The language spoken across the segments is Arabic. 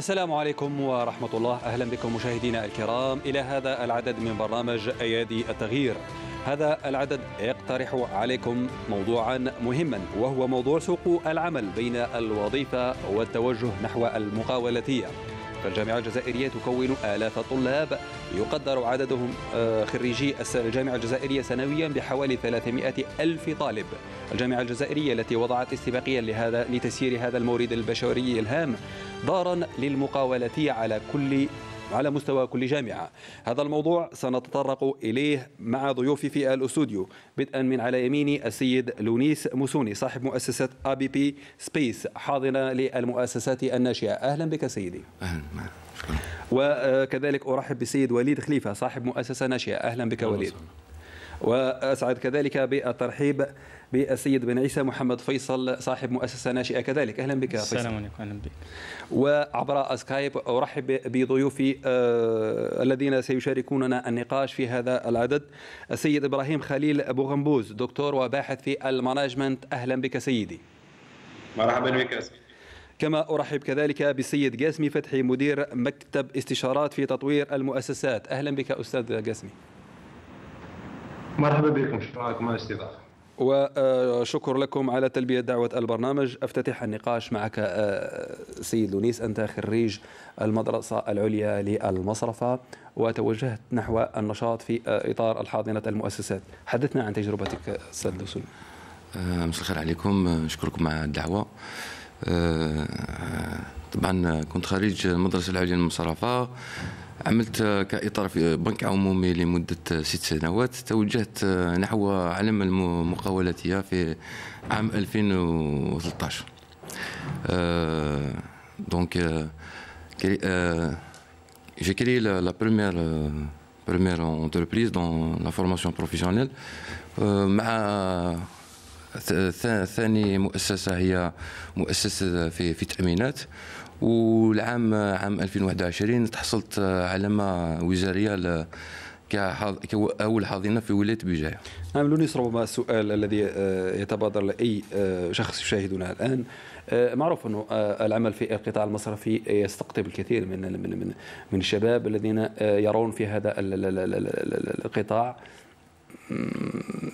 السلام عليكم ورحمة الله. أهلا بكم مشاهدينا الكرام إلى هذا العدد من برنامج أيادي التغيير. هذا العدد يقترح عليكم موضوعا مهما وهو موضوع سوق العمل بين الوظيفة والتوجه نحو المقاولاتية. فالجامعة الجزائرية تكون آلاف الطلاب. يقدر عددهم آه، خريجي الجامعة الجزائرية سنويا بحوالي 300 ألف طالب. الجامعة الجزائرية التي وضعت استباقيا لهذا لتسيير هذا المورد البشري الهام دارا للمقاولة على كل على مستوى كل جامعة. هذا الموضوع سنتطرق إليه مع ضيوفي في الاستوديو. بدءا من على يميني السيد لونيس موسوني صاحب مؤسسة أبي بي سبيس حاضنة للمؤسسات الناشئة. أهلا بك سيدي. أهلا وكذلك أرحب بالسيد وليد خليفة صاحب مؤسسة ناشئة. أهلا بك وليد. وأسعد كذلك بالترحيب بالسيد بن عيسى محمد فيصل صاحب مؤسسة ناشئة كذلك. أهلا بك فيصل. السلام عليكم. أهلا بك. وعبر سكايب أرحب بضيوفي آه الذين سيشاركوننا النقاش في هذا العدد. السيد إبراهيم خليل أبو غنبوز دكتور وباحث في ال management. أهلا بك سيدي. مرحبا بك سيدي. كما أرحب كذلك بالسيد قاسمي فتحي مدير مكتب استشارات في تطوير المؤسسات. أهلا بك أستاذ قاسمي مرحبا بكم شكرا لكم على الاستضافة؟ وشكر لكم على تلبية دعوة البرنامج. أفتتح النقاش معك آه، سيد لونيس أنت خريج المدرسة العليا للمصرفة وتوجهت نحو النشاط في آه، إطار الحاضنة المؤسسات. حدثنا عن تجربتك أستاذ لوسون. آه، مساء الخير عليكم. نشكركم على الدعوة. طبعا كنت خريج المدرسة العليا للمصرفة. عملت كإطار في بنك عمومي لمدة ست سنوات توجهت نحو علم المقاولاتية في عام 2013 دونك j'ai créé la, la première, euh, première entreprise dans la formation professionnelle. Euh, مع ثاني مؤسسة هي مؤسسة في في التأمينات والعام عام 2021 تحصلت علامة وزارية كأول حاضنة في ولاية بجاية. نعم لونيس ربما السؤال الذي آه، يتبادر لأي آه، شخص يشاهدنا الآن. آه، معروف أنه العمل في القطاع المصرفي يستقطب الكثير من من من من الشباب الذين يرون في هذا القطاع.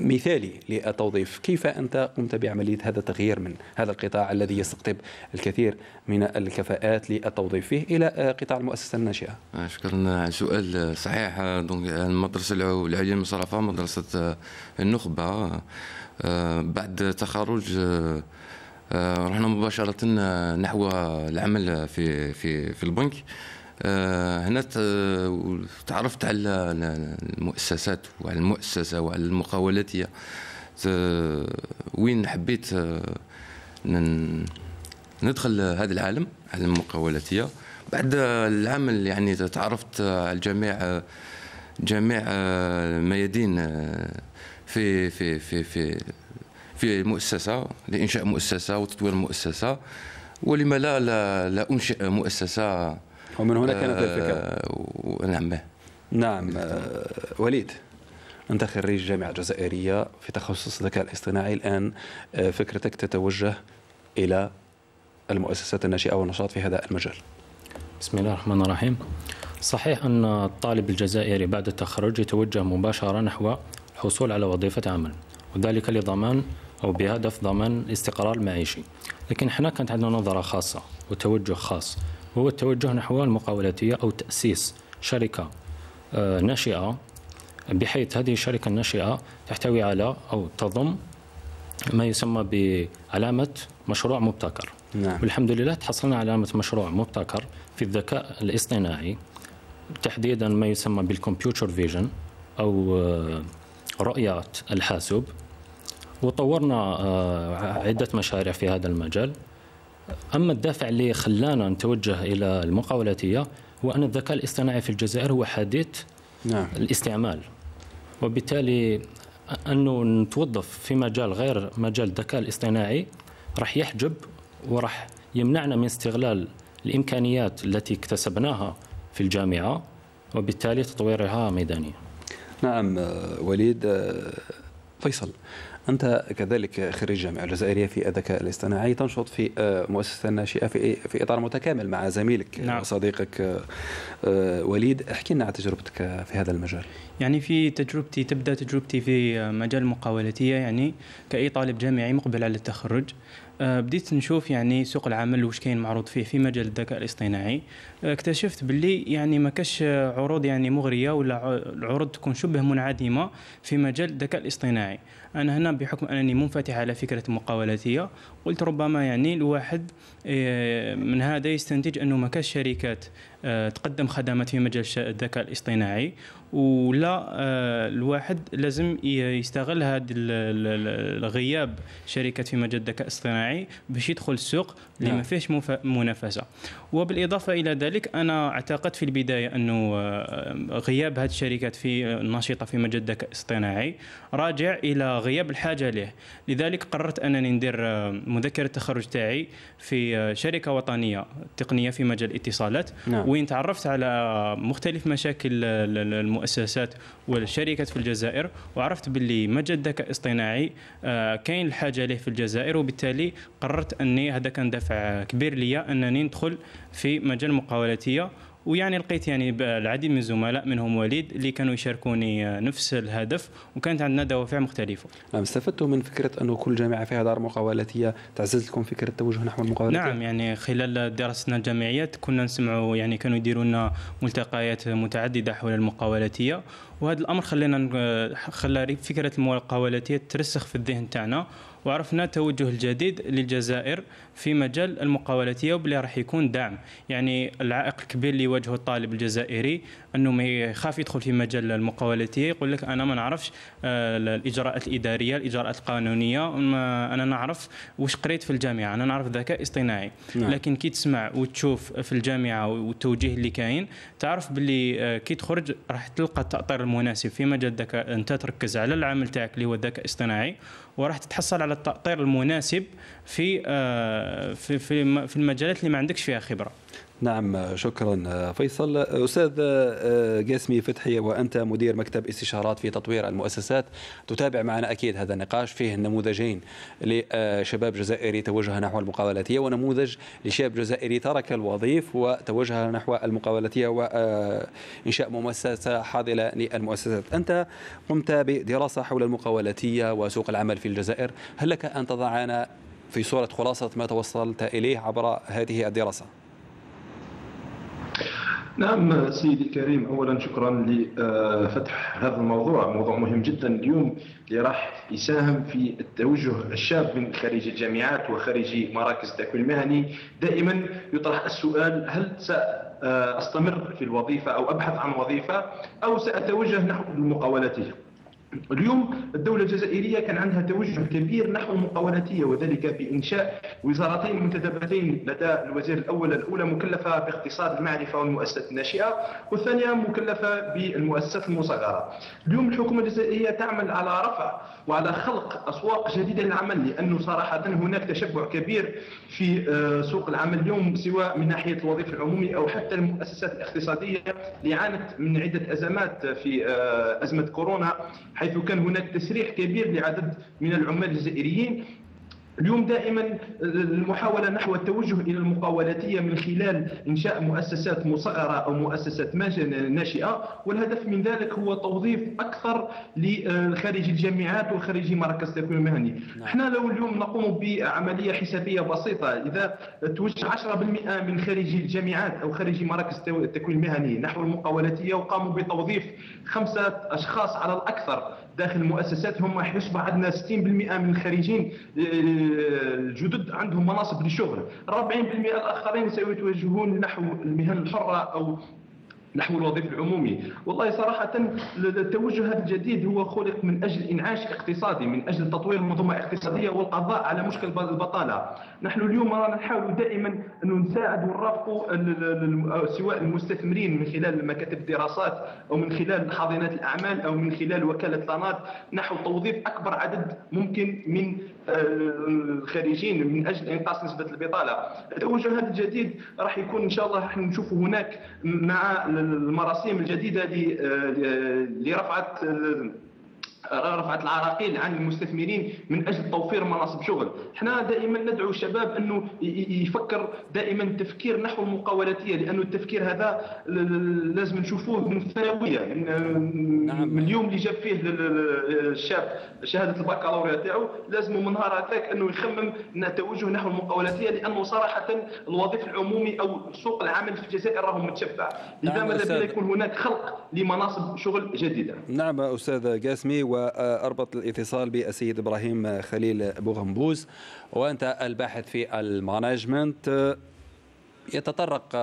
مثالي للتوظيف. كيف أنت قمت بعملية هذا التغيير من هذا القطاع الذي يستقطب الكثير من الكفاءات للتوظيف فيه إلى قطاع المؤسسة الناشئة؟ آه، شكرا. على سؤال صحيح. دونك المدرسة العليا للمصرفة مدرسة النخبة. آه، بعد تخرج آه، رحنا مباشرة نحو العمل في في في البنك. آه، هنا تعرفت على المؤسسات وعلى المؤسسة وعلى المقاولاتية وين حبيت آه، ندخل هذا العالم على المقاولاتية بعد العمل يعني تعرفت على جميع جميع الميادين آه، في في في في في مؤسسة لإنشاء مؤسسة وتطوير مؤسسة. ولما لا لا, لا أنشئ مؤسسة ومن هنا كانت الفكرة. آه، نعم نعم آه، وليد. أنت خريج جامعة جزائرية في تخصص الذكاء الاصطناعي. الآن آه، فكرتك تتوجه إلى المؤسسات الناشئة والنشاط في هذا المجال. بسم الله الرحمن الرحيم. صحيح أن الطالب الجزائري بعد التخرج يتوجه مباشرة نحو الحصول على وظيفة عمل وذلك لضمان أو بهدف ضمان الاستقرار المعيشي. لكن إحنا كانت عندنا نظرة خاصة وتوجه خاص. وهو التوجه نحو المقاولاتية أو تأسيس شركة آه، ناشئة. بحيث هذه الشركة الناشئة تحتوي على أو تضم ما يسمى بعلامة مشروع مبتكر. نعم. والحمد لله تحصلنا على علامة مشروع مبتكر في الذكاء الاصطناعي تحديدا ما يسمى بالكمبيوتر فيجن أو آه، رؤية الحاسوب. وطورنا آه، عدة مشاريع في هذا المجال. أما الدافع اللي خلانا نتوجه إلى المقاولاتيه هو أن الذكاء الاصطناعي في الجزائر هو حديث نعم. الاستعمال وبالتالي انه نتوظف في مجال غير مجال الذكاء الاصطناعي راح يحجب وراح يمنعنا من استغلال الإمكانيات التي اكتسبناها في الجامعة وبالتالي تطويرها ميدانيا. نعم وليد فيصل أنت كذلك خريج جامعة الجزائرية في الذكاء الاصطناعي تنشط في آه، مؤسسة ناشئة في في إطار متكامل مع زميلك نعم. وصديقك آه، آه، وليد. احكي لنا عن تجربتك في هذا المجال. يعني في تجربتي تبدأ تجربتي في مجال المقاولاتية يعني كأي طالب جامعي مقبل على التخرج. بديت نشوف يعني سوق العمل وش كاين معروض فيه في مجال الذكاء الاصطناعي. اكتشفت باللي يعني ما كاش عروض يعني مغرية ولا العروض تكون شبه منعدمة في مجال الذكاء الاصطناعي. أنا هنا بحكم أنني منفتح على فكرة المقاولاتيه قلت ربما يعني الواحد آه، من هذا يستنتج أنه ما كاش شركات تقدم خدمات في مجال الذكاء الاصطناعي. ولا آه، الواحد لازم يستغل هذا الغياب شركات في مجال الذكاء الاصطناعي باش يدخل السوق اللي ما نعم. فيهش منافسة وبالإضافة إلى ذلك أنا أعتقد في البداية أنه آه، غياب هذه الشركات في الناشطه في مجال الذكاء الاصطناعي راجع إلى غياب الحاجة له لذلك قررت أنني ندير آه، مذكرة التخرج تاعي في شركة وطنية تقنية في مجال الاتصالات نعم. وين تعرفت على مختلف مشاكل المؤسسات والشركات في الجزائر وعرفت باللي مجال الذكاء الاصطناعي آه، كاين الحاجة له في الجزائر وبالتالي قررت أني هذا كان دافع كبير لي أنني ندخل في مجال المقاولاتيه ويعني لقيت يعني العديد من الزملاء منهم وليد اللي كانوا يشاركوني نفس الهدف وكانت عندنا دوافع مختلفة. نعم استفدتوا من فكرة انه كل جامعة فيها دار مقاولاتية تعزز لكم فكرة التوجه نحو المقاولاتيه؟ نعم يعني خلال دراستنا الجامعيات كنا نسمعوا يعني كانوا يديروا لنا ملتقيات متعددة حول المقاولاتية وهذا الأمر خلينا خلى فكرة المقاولاتية ترسخ في الذهن تاعنا وعرفنا التوجه الجديد للجزائر في مجال المقاولاتية وباللي راح يكون دعم يعني العائق الكبير اللي يواجهه الطالب الجزائري أنه ما يخاف يدخل في مجال المقاولاتية. يقول لك أنا ما نعرفش آه، الإجراءات الإدارية الإجراءات القانونية ما أنا نعرف واش قريت في الجامعة. أنا نعرف ذكاء اصطناعي. نعم. لكن كي تسمع وتشوف في الجامعة والتوجيه اللي كاين تعرف باللي آه، كي تخرج راح تلقى التأطير المناسب في مجال الذكاء أنت تركز على العمل تاعك اللي هو الذكاء الاصطناعي وراح تتحصل على التأطير المناسب في آه، في في المجالات اللي ما عندكش فيها خبرة. نعم شكرا. فيصل أستاذ قاسمي فتحي وأنت مدير مكتب استشارات في تطوير المؤسسات. تتابع معنا أكيد هذا النقاش. فيه نموذجين لشباب جزائري توجه نحو المقاولاتية ونموذج لشاب جزائري ترك الوظيف وتوجه نحو المقاولاتية وانشاء مؤسسة حاضنة للمؤسسات. أنت قمت بدراسة حول المقاولاتية وسوق العمل في الجزائر. هل لك أن تضعنا في صورة خلاصة ما توصلت إليه عبر هذه الدراسة؟ نعم سيدي الكريم اولا شكرا لفتح هذا الموضوع موضوع مهم جدا اليوم اللي راح يساهم في التوجه الشاب من خريج الجامعات وخريج مراكز التكوين المهني. دائما يطرح السؤال هل سأستمر في الوظيفة أو أبحث عن وظيفة أو سأتوجه نحو المقاولاتيه اليوم الدولة الجزائرية كان عندها توجه كبير نحو المقاولاتية وذلك بإنشاء وزارتين منتدبتين لدى الوزير الأول الأولى مكلفة باقتصاد المعرفة والمؤسسات الناشئة والثانية مكلفة بالمؤسسات المصغرة. اليوم الحكومة الجزائرية تعمل على رفع وعلى خلق أسواق جديدة للعمل لأنه صراحة هناك تشبع كبير في آه، سوق العمل اليوم سواء من ناحية الوظيفة العمومي أو حتى المؤسسات الاقتصادية اللي عانت من عدة أزمات في آه، أزمة كورونا حيث كان هناك تسريح كبير لعدد من العمال الجزائريين. اليوم دائما المحاولة نحو التوجه إلى المقاولاتية من خلال إنشاء مؤسسات مصغرة أو مؤسسات ناشئة والهدف من ذلك هو توظيف أكثر لخريج الجامعات وخريج مراكز التكوين المهني نعم. إحنا لو اليوم نقوم بعملية حسابية بسيطة إذا توجه 10% من خريجي الجامعات أو خريجي مراكز التكوين المهني نحو المقاولاتية وقاموا بتوظيف خمسة أشخاص على الأكثر داخل المؤسسات هم يصبح عندنا 60% من الخريجين الجدد عندهم مناصب للشغل. 40% الآخرين سيتوجهون نحو المهن الحرة أو نحو الوظيفة العمومي والله صراحة التوجه الجديد هو خلق من أجل إنعاش اقتصادي من أجل تطوير المنظومة الاقتصادية والقضاء على مشكل البطالة. نحن اليوم رانا نحاول دائما أن نساعد ونرافق سواء المستثمرين من خلال مكاتب الدراسات أو من خلال حاضنات الأعمال أو من خلال وكالة طنات نحو توظيف أكبر عدد ممكن من الخارجين من أجل إنقاص نسبة البطالة. التوجه الجديد راح يكون إن شاء الله راح نشوفه هناك مع المراسيم الجديدة لرفعة رفعت العراقيل عن المستثمرين من أجل توفير مناصب شغل، إحنا دائما ندعو الشباب أنه يفكر دائما تفكير نحو المقاولاتية لأنه التفكير هذا لازم نشوفوه من الثانوية نعم. من اليوم اللي جاب فيه الشاب شهادة البكالوريا تاعو لازم من نهار هذاك أنه يخمم توجه نحو المقاولاتية لأنه صراحة الوظيفة العمومي أو سوق العمل في الجزائر راهو متشبع، لذا نعم ماذا يكون هناك خلق لمناصب شغل جديدة. نعم أستاذ قاسمي وأربط الاتصال بالسيد إبراهيم خليل بوغمبوز وأنت الباحث في ال management. يتطرق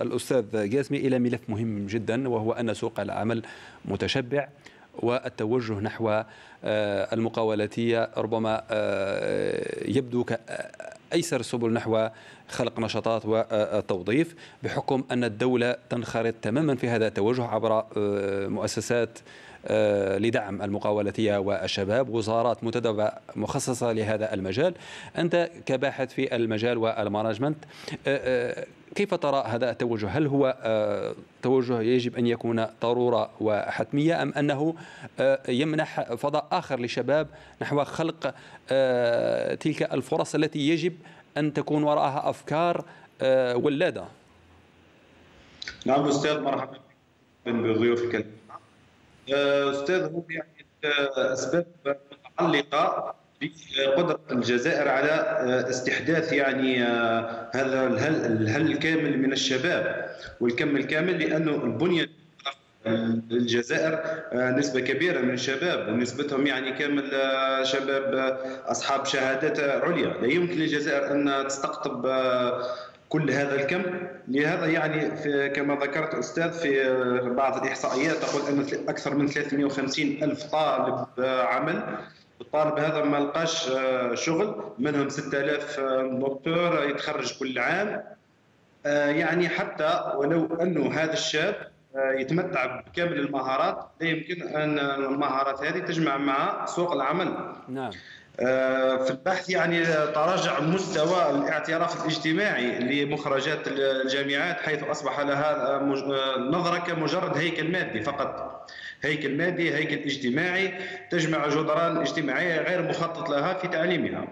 الأستاذ قاسمي إلى ملف مهم جدا وهو أن سوق العمل متشبع والتوجه نحو المقاولاتية. ربما يبدو كأيسر السبل نحو خلق نشاطات والتوظيف بحكم أن الدولة تنخرط تماما في هذا التوجه عبر مؤسسات آه، لدعم المقاولاتية والشباب. وزارات متدربة مخصصة لهذا المجال. أنت كباحث في المجال والمانجمنت آه، آه، كيف ترى هذا التوجه؟ هل هو توجه يجب أن يكون ضرورة وحتمية أم أنه يمنح فضاء آخر للشباب نحو خلق تلك الفرص التي يجب أن تكون وراءها أفكار ولادة؟ نعم أستاذ مرحبا بضيوفك. أستاذ هو يعني أسباب متعلقة بقدرة الجزائر على استحداث يعني هذا الهل الكامل من الشباب والكم الكامل لأنه البنية الجزائر نسبة كبيرة من الشباب ونسبتهم يعني كامل شباب أصحاب شهادات عليا. لا يمكن للجزائر أن تستقطب كل هذا الكم. لهذا يعني في كما ذكرت أستاذ في بعض الإحصائيات تقول أن أكثر من 350 ألف طالب عمل. الطالب هذا ما لقاش شغل. منهم 6000 دكتور يتخرج كل عام. يعني حتى ولو أنه هذا الشاب يتمتع بكامل المهارات لا يمكن أن المهارات هذه تجمع مع سوق العمل. نعم. آه، في البحث يعني تراجع مستوى الاعتراف الاجتماعي لمخرجات الجامعات حيث أصبح لها نظرة كمجرد هيكل مادي فقط. هيكل مادي هيكل اجتماعي تجمع جدران اجتماعيه غير مخطط لها في تعليمها.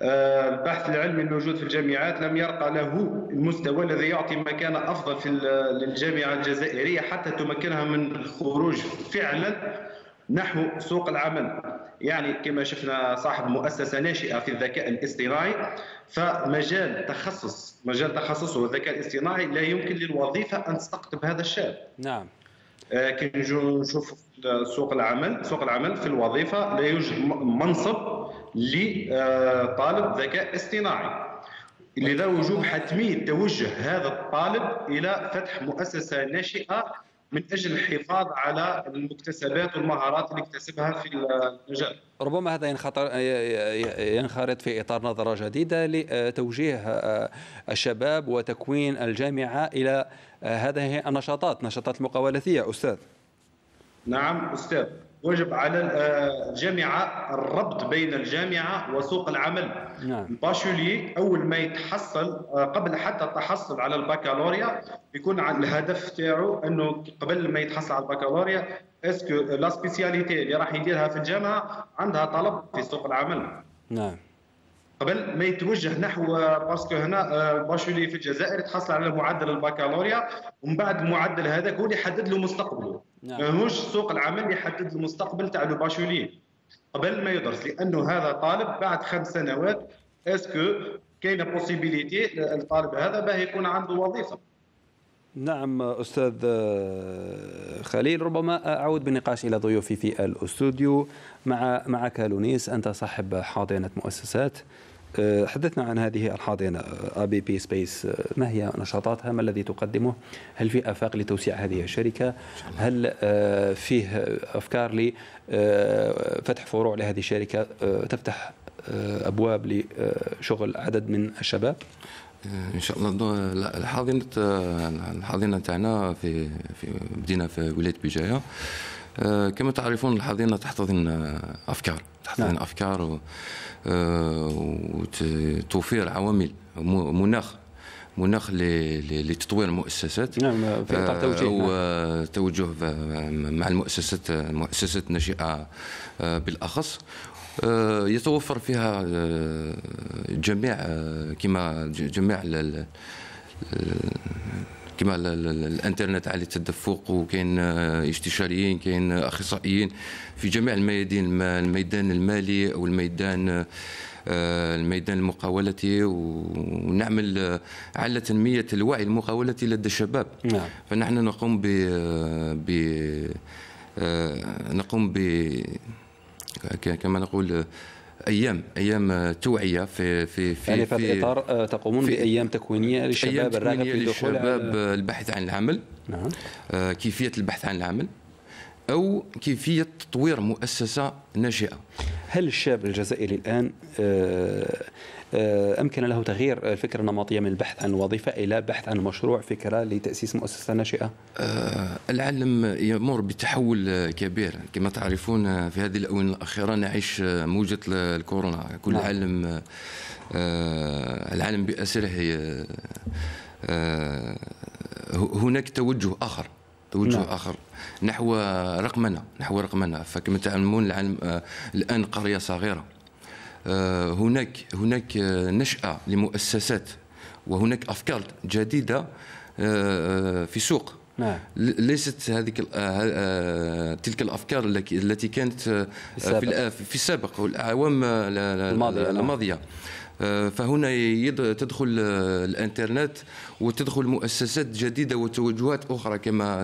آه، البحث العلمي الموجود في الجامعات لم يرقى له المستوى الذي يعطي مكانه أفضل في للجامعة الجزائرية حتى تمكنها من الخروج فعلا نحو سوق العمل. يعني كما شفنا صاحب مؤسسة ناشئة في الذكاء الاصطناعي فمجال تخصص مجال تخصصه الذكاء الاصطناعي لا يمكن للوظيفة أن تستقطب هذا الشاب. نعم. آه، كي نشوف سوق العمل سوق العمل في الوظيفة لا يوجد منصب لطالب ذكاء اصطناعي. لذا وجوب حتميه توجه هذا الطالب إلى فتح مؤسسة ناشئة من أجل الحفاظ على المكتسبات والمهارات اللي اكتسبها في المجال. ربما هذا ينخطر ينخرط في إطار نظرة جديدة لتوجيه الشباب وتكوين الجامعة إلى هذه النشاطات، نشاطات المقاولاتيه أستاذ. نعم أستاذ. وجب على الجامعة الربط بين الجامعة وسوق العمل. نعم. ال bachelier أول ما يتحصل آه، قبل حتى التحصل على البكالوريا يكون الهدف تاعو إنه قبل ما يتحصل على البكالوريا est-ce que la spécialité اللي راح يديرها في الجامعة عندها طلب في سوق العمل. نعم. قبل ما يتوجه نحو parce que هنا bachelier في الجزائر يتحصل على معدل البكالوريا ومن بعد المعدل هذاك هو اللي يحدد له مستقبله. نعم. ماهوش سوق العمل يحدد المستقبل تاع le bachelier قبل ما يدرس لأنه هذا طالب بعد خمس سنوات est-ce que كاينة possibilité الطالب هذا باه يكون عنده وظيفة؟ نعم أستاذ خليل ربما أعود بالنقاش إلى ضيوفي في الأستوديو. مع معك لونيس أنت صاحب حاضنة مؤسسات. حدثنا عن هذه الحاضنة أبي بي سبيس ما هي نشاطاتها؟ ما الذي تقدمه؟ هل في آفاق لتوسيع هذه الشركة؟ هل فيه أفكار لفتح فروع لهذه الشركة؟ تفتح أبواب لشغل عدد من الشباب؟ إن شاء الله. الحاضنة الحاضنة تاعنا في في بدينا في ولاية بجايه كما تعرفون الحاضنه تحتضن أفكار تحتضن نعم. أفكار وتوفير عوامل مناخ مناخ لتطوير المؤسسات نعم في اطار توجيه نعم. توجه مع المؤسسات المؤسسات الناشئه بالأخص يتوفر فيها جميع كما جميع كما الانترنت عالي التدفق وكاين استشاريين كاين اخصائيين في جميع الميادين الميدان المالي أو الميدان آه، الميدان المقاولتي ونعمل على تنمية الوعي المقاولتي لدى الشباب نعم. فنحن نقوم ب ب آه، نقوم ب كما نقول أيام أيام توعية في في في يعني في هذا الإطار آه، تقومون في بأيام تكوينية للشباب الراغب في الدخول للشباب البحث عن العمل نعم. كيفية البحث عن العمل أو كيفية تطوير مؤسسة ناشئه هل الشاب الجزائري الآن آه، آه، أمكن له تغيير الفكرة النمطيه من البحث عن الوظيفه إلى بحث عن مشروع فكره لتأسيس مؤسسة ناشئة؟ آه، العالم يمر بتحول كبير. كما تعرفون في هذه الأونة الأخيرة نعيش موجة الكورونا. كل نعم. عالم العالم بأسره هناك توجه آخر. توجه نعم. آخر. نحو رقمنه نحو رقمنه فكما تعلمون العالم آه، الآن قرية صغيرة. آه، هناك هناك نشأة لمؤسسات وهناك أفكار جديدة آه، في سوق نعم. ليست هذه تلك الأفكار التي كانت في في السابق والأعوام الماضية, الماضية. آه، فهنا تدخل آه، الانترنت وتدخل مؤسسات جديدة وتوجهات أخرى كما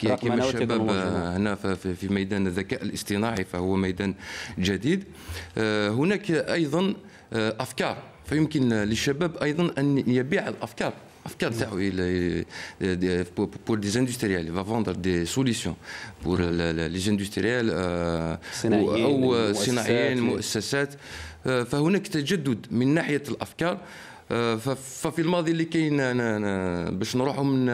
كما الشباب آه، هنا في ميدان الذكاء الاصطناعي فهو ميدان جديد. هناك أيضا أفكار. فيمكن للشباب أيضا أن يبيع الأفكار. أفكار تاعو des industriels. Il va vendre des solutions pour les industriels أو الصناعيين المؤسسات فهناك تجدد من ناحية الأفكار ففي الماضي اللي كاين باش نروحوا من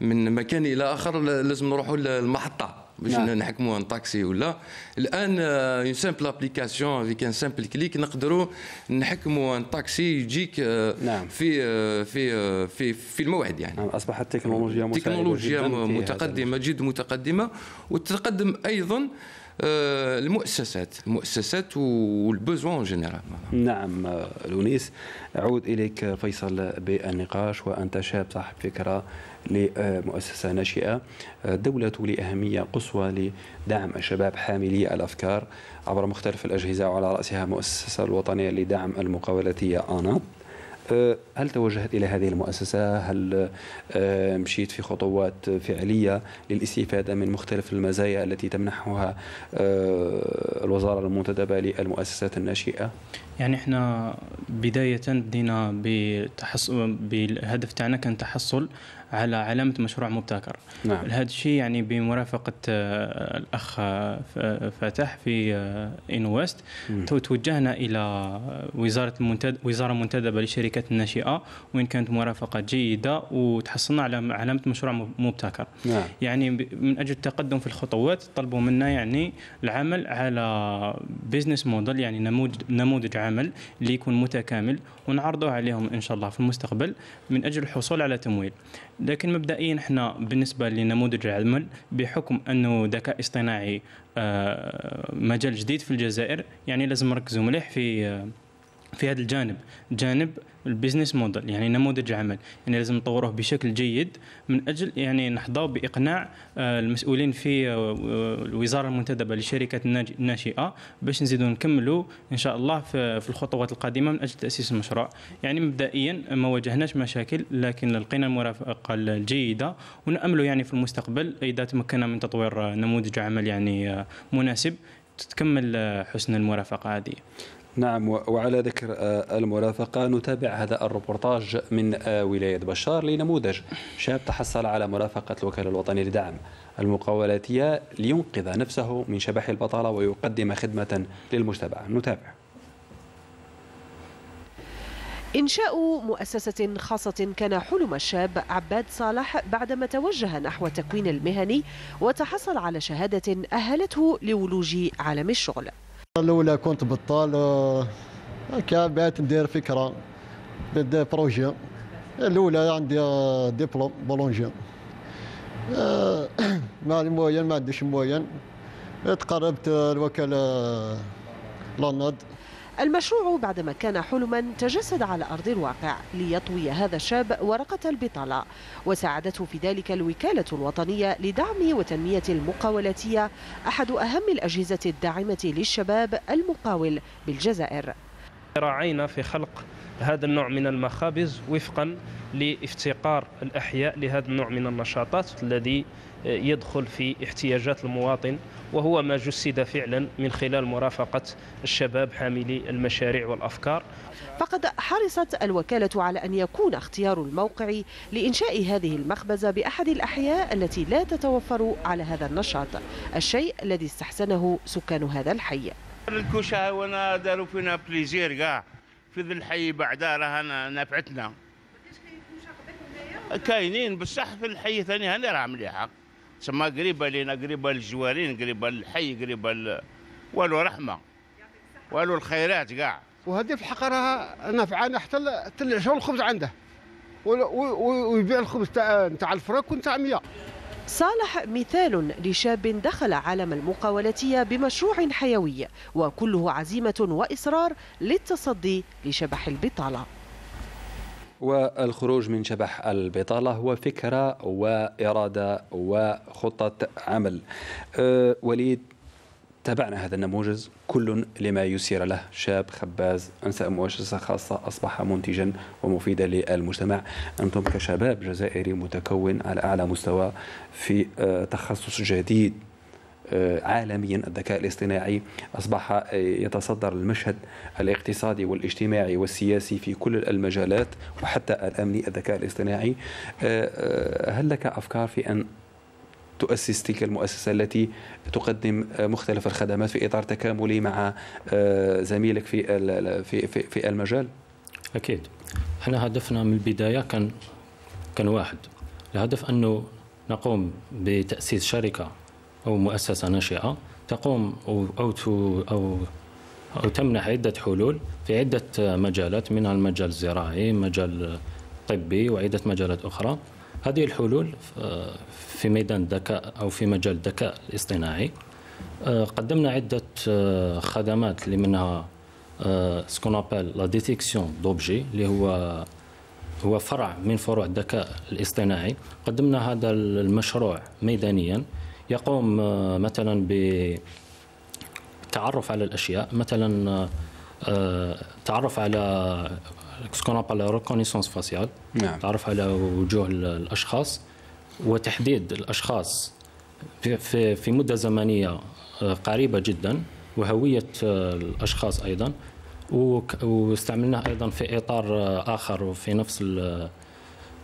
من مكان إلى آخر لازم نروحوا للمحطه باش نعم. نحكموا un taxi ولا الآن une simple application avec un simple clic نقدروا نحكموا un taxi يجيك نعم. في في في في الموعد يعني نعم أصبحت التكنولوجيا تكنولوجيا متقدمة جد متقدمة وتتقدم أيضا آه، المؤسسات المؤسسات والبوزوان جينيرال نعم لونيس أعود إليك فيصل بالنقاش وانت شاب صاحب فكرة لمؤسسة ناشئة. الدولة لأهمية قصوى لدعم الشباب حاملي الأفكار عبر مختلف الأجهزة وعلى رأسها المؤسسة الوطنية لدعم المقاولاتية آنات أه، هل توجهت إلى هذه المؤسسة؟ هل أه، مشيت في خطوات فعلية للاستفادة من مختلف المزايا التي تمنحها أه، الوزارة المنتدبة للمؤسسات الناشئة؟ يعني إحنا بداية بدينا بتحصل بالهدف تاعنا كان تحصل على علامة مشروع مبتكر نعم. هذا الشيء يعني بمرافقة الأخ فتح في إنوست توجهنا إلى وزارة المنتد... وزارة منتدبة للشركات الناشئة وإن كانت مرافقة جيدة وتحصلنا على علامة مشروع مبتكر نعم. يعني من أجل التقدم في الخطوات طلبوا منا يعني العمل على بيزنس موديل يعني نموذج نموذج عمل اللي يكون متكامل ونعرضه عليهم إن شاء الله في المستقبل من أجل الحصول على تمويل. لكن مبدئيا إحنا بالنسبة لنموذج العمل بحكم أنه ذكاء اصطناعي آه، مجال جديد في الجزائر يعني لازم نركزوا مليح في آه، في هذا الجانب. جانب البيزنس موديل يعني نموذج عمل. يعني لازم نطوره بشكل جيد من أجل يعني نحظى بإقناع آه، المسؤولين في آه، الوزارة المنتدبة للشركات الناشئه باش نزيدوا نكملوا إن شاء الله في الخطوات القادمة من أجل تأسيس المشروع. يعني مبدئيا ما واجهناش مشاكل لكن لقينا المرافقة الجيدة ونامل يعني في المستقبل إذا تمكنا من تطوير نموذج عمل يعني آه، مناسب تكمل حسن المرافقة هذه. نعم وعلى ذكر آه، المرافقة نتابع هذا الروبورتاج من آه، ولاية بشار لنموذج شاب تحصل على مرافقة الوكالة الوطنية لدعم المقاولاتية لينقذ نفسه من شبح البطالة ويقدم خدمة للمجتمع. نتابع. إنشاء مؤسسة خاصة كان حلم الشاب عباد صالح بعدما توجه نحو التكوين المهني وتحصل على شهادة أهلته لولوج عالم الشغل. الأولى كنت بطال آه، كان بعت ندير فكرة ندير بروجي الأولى عندي ديبلوم بولونجيان مع الموين ما عنديش موين تقربت الوكالة لاناد المشروع بعدما كان حلما تجسد على أرض الواقع ليطوي هذا الشاب ورقة البطالة وساعدته في ذلك الوكالة الوطنية لدعم وتنمية المقاولاتية أحد أهم الأجهزة الداعمة للشباب المقاول بالجزائر. راعينا في خلق هذا النوع من المخابز وفقا لافتقار الأحياء لهذا النوع من النشاطات الذي يدخل في احتياجات المواطن وهو ما جسد فعلا من خلال مرافقة الشباب حاملي المشاريع والأفكار. فقد حرصت الوكالة على أن يكون اختيار الموقع لإنشاء هذه المخبزة بأحد الأحياء التي لا تتوفر على هذا النشاط الشيء الذي استحسنه سكان هذا الحي. الكوشة وأنا داروا فينا plaisir كاع. في ذا الحي بعدا راها نفعتنا. كاينين بصح في الحي ثاني هنا راه مليحة. تسمى قريبه لينا قريبه للجوارين قريبه للحي قريبه ل... والو رحمة. والو الخيرات كاع. وهذه في الحق راها نافعانا حتى العشاء والخبز عنده. ويبيع الخبز تاع نتاع الفراك ونتاع 100 صالح مثال لشاب دخل عالم المقاولاتية بمشروع حيوي وكله عزيمة وإصرار للتصدي لشبح البطالة. والخروج من شبح البطالة هو فكرة وإرادة وخطة عمل. أه وليد تابعنا هذا النموذج كل لما يسير له. شاب خباز أنسى مؤسسة خاصة أصبح منتجا ومفيدا للمجتمع. أنتم كشباب جزائري متكون على أعلى مستوى في تخصص جديد عالميا الذكاء الاصطناعي أصبح يتصدر المشهد الاقتصادي والاجتماعي والسياسي في كل المجالات وحتى الأمني الذكاء الاصطناعي. هل لك أفكار في أن تؤسس تلك المؤسسة التي تقدم مختلف الخدمات في إطار تكاملي مع زميلك في في في المجال؟ أكيد. إحنا هدفنا من البداية كان كان واحد. الهدف أنه نقوم بتأسيس شركة أو مؤسسة ناشئة تقوم أو أو أو, أو تمنح عدة حلول في عدة مجالات منها المجال الزراعي مجال طبي وعدة مجالات أخرى. هذه الحلول في ميدان الذكاء أو في مجال الذكاء الاصطناعي قدمنا عدة خدمات اللي منها ce qu'on appelle la détection d'objets اللي هو هو فرع من فروع الذكاء الاصطناعي. قدمنا هذا المشروع ميدانيا. يقوم مثلا بالتعرف على الأشياء مثلا تعرف على ce qu'on appelle reconnaissance faciale نعم. تعرف على وجوه الأشخاص وتحديد الأشخاص في في, مدة زمنية قريبة جدا وهوية الأشخاص أيضا واستعملناه أيضا في إطار آخر وفي نفس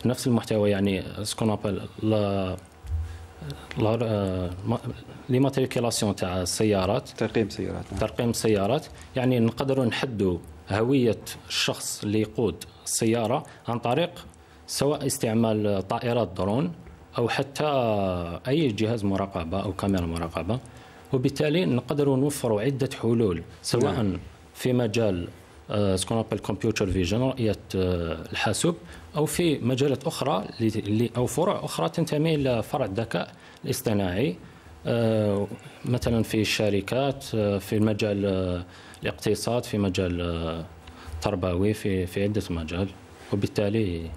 نفس المحتوى يعني ce qu'on appelle l'immatriculation تاع السيارات ترقيم سيارات نعم. ترقيم السيارات يعني نقدروا نحددوا هوية الشخص اللي يقود السيارة عن طريق سواء استعمال طائرات درون أو حتى أي جهاز مراقبة أو كاميرا مراقبة وبالتالي نقدروا نوفروا عدة حلول سواء نعم. في مجال ce qu'on appelle computer vision رؤية الحاسوب. أو في مجالات أخرى أو فروع أخرى تنتمي إلى فرع الذكاء الاصطناعي. مثلا في الشركات في المجال الاقتصاد في مجال تربوي في في عدة مجال. وبالتالي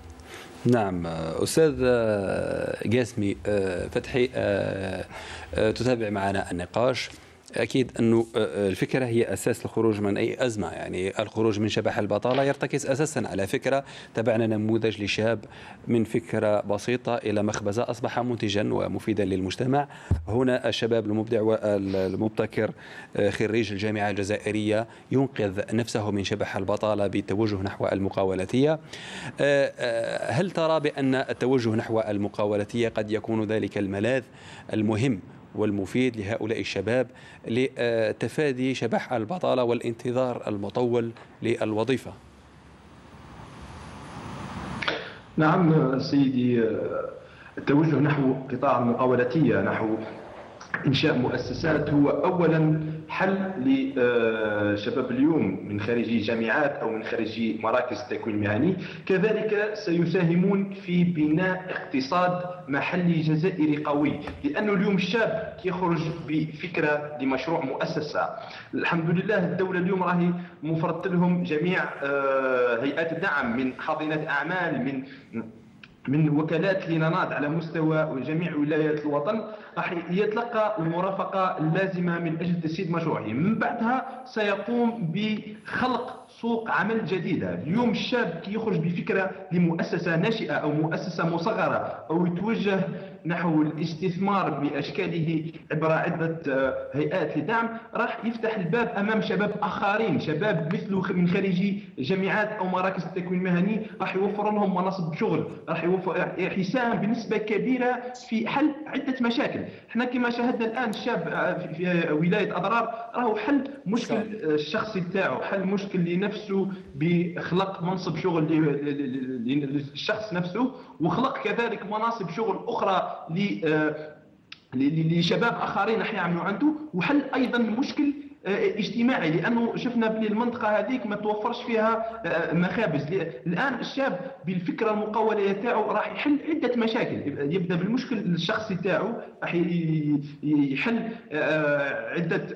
نعم أستاذ قاسمي فتحي تتابع معنا النقاش. أكيد أنه الفكرة هي أساس الخروج من أي أزمة. يعني الخروج من شبح البطالة يرتكز أساسا على فكرة. تبعنا نموذج لشاب من فكرة بسيطة إلى مخبزة أصبح منتجا ومفيدا للمجتمع. هنا الشباب المبدع والمبتكر خريج الجامعة الجزائرية ينقذ نفسه من شبح البطالة بالتوجه نحو المقاولاتية. هل ترى بأن التوجه نحو المقاولاتية قد يكون ذلك الملاذ المهم والمفيد لهؤلاء الشباب لتفادي شبح البطالة والانتظار المطول للوظيفة. نعم سيدي التوجه نحو قطاع المقاولاتية نحو إنشاء مؤسسات هو اولا حل لشباب اليوم من خريجي جامعات أو من خريجي مراكز التكوين المهني. كذلك سيساهمون في بناء اقتصاد محلي جزائري قوي لأنه اليوم الشاب يخرج بفكرة لمشروع مؤسسة. الحمد لله الدولة اليوم راهي مفرط لهم جميع آه، هيئات الدعم من حاضنات أعمال من من وكالات لنناض على مستوى جميع ولايات الوطن. راح يتلقى المرافقة اللازمة من أجل تسييد مشروعه. من بعدها سيقوم بخلق سوق عمل جديدة. اليوم الشاب كي يخرج بفكرة لمؤسسة ناشئة أو مؤسسة مصغرة أو يتوجه نحو الاستثمار بأشكاله عبر عدة آه، هيئات لدعم راح يفتح الباب أمام شباب آخرين شباب مثله من خريجي جامعات أو مراكز التكوين المهني راح يوفر لهم مناصب شغل راح يوفر يساهم بنسبة كبيرة في حل عدة مشاكل. إحنا كما شاهدنا الآن الشاب آه، في ولاية أضرار راهو حل مشكل الشخصي تاعو حل مشكل لنفسه بخلق منصب شغل للشخص نفسه وخلق كذلك مناصب شغل أخرى آه، لشباب آخرين راح عنده وحل أيضا مشكل آه، اجتماعي لأنه شفنا بلي المنطقة هذيك ما توفرش فيها آه، مخابز. الآن الشاب بالفكرة المقاوليه تاعو راح يحل عدة مشاكل. يبدأ بالمشكل الشخصي تاعو راح يحل آه، عدة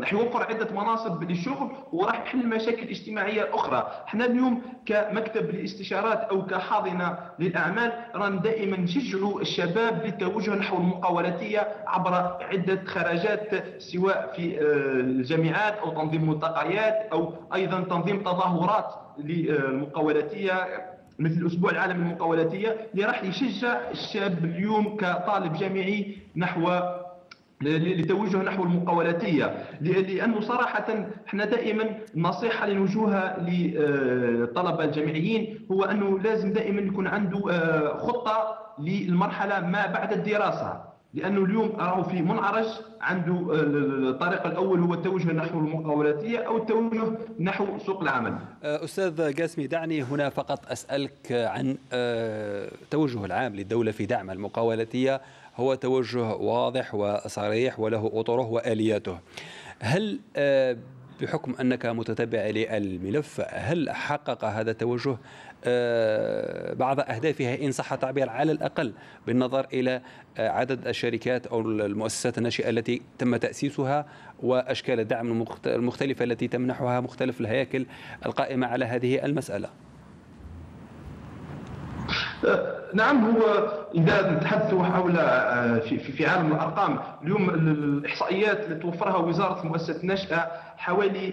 راح يوفر عدة مناصب للشغل وراح يحل مشاكل اجتماعية أخرى. إحنا اليوم كمكتب للاستشارات أو كحاضنة للأعمال رانا دائما نشجعوا الشباب للتوجه نحو المقاولاتية عبر عدة خرجات سواء في الجامعات أو تنظيم ملتقيات أو أيضا تنظيم تظاهرات للمقاولاتية مثل الأسبوع العالمي للمقاولاتية اللي راح يشجع الشاب اليوم كطالب جامعي نحو لتوجه نحو المقاولاتية. لأنه صراحة إحنا دائما النصيحه اللي نوجهها للطلبه الجامعيين هو أنه لازم دائما يكون عنده خطة للمرحلة ما بعد الدراسة. لأنه اليوم راهو في منعرج عنده آه، الطريق الأول هو التوجه نحو المقاولاتية أو التوجه نحو سوق العمل. آه، أستاذ قاسمي دعني هنا فقط أسألك عن التوجه آه، العام للدولة في دعم المقاولاتية هو توجه واضح وصريح وله أطره وآلياته. هل بحكم أنك متتبع للملف هل حقق هذا التوجه بعض أهدافها إن صح التعبير على الأقل بالنظر إلى آه، عدد الشركات أو المؤسسات الناشئة التي تم تأسيسها وأشكال الدعم المختلفة التي تمنحها مختلف الهياكل القائمة على هذه المسألة. نعم هو إذا نتحدث حول آه، في في عالم الأرقام اليوم الإحصائيات اللي توفرها وزارة المؤسسات الناشئة حوالي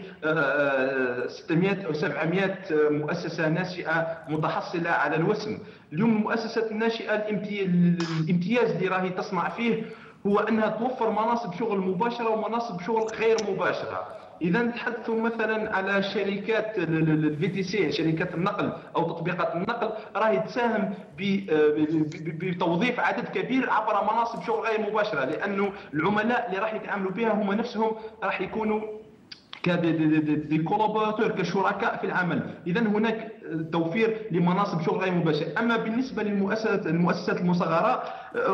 600 آه، أو 700 مؤسسة ناشئة متحصلة على الوسم. اليوم المؤسسات الناشئة الامتياز اللي راهي تصنع فيه هو أنها توفر مناصب شغل مباشرة ومناصب شغل غير مباشرة. إذا نتحدثوا مثلا على شركات ال VTC شركات النقل أو تطبيقات النقل راهي تساهم بتوظيف عدد كبير عبر مناصب شغل غير مباشرة لأنه العملاء اللي راح يتعاملوا بها هم نفسهم راح يكونوا دي كولابوراتور كشركاء في العمل. اذا هناك توفير لمناصب شغل غير مباشر. أما بالنسبة للمؤسسات المؤسسات المصغرة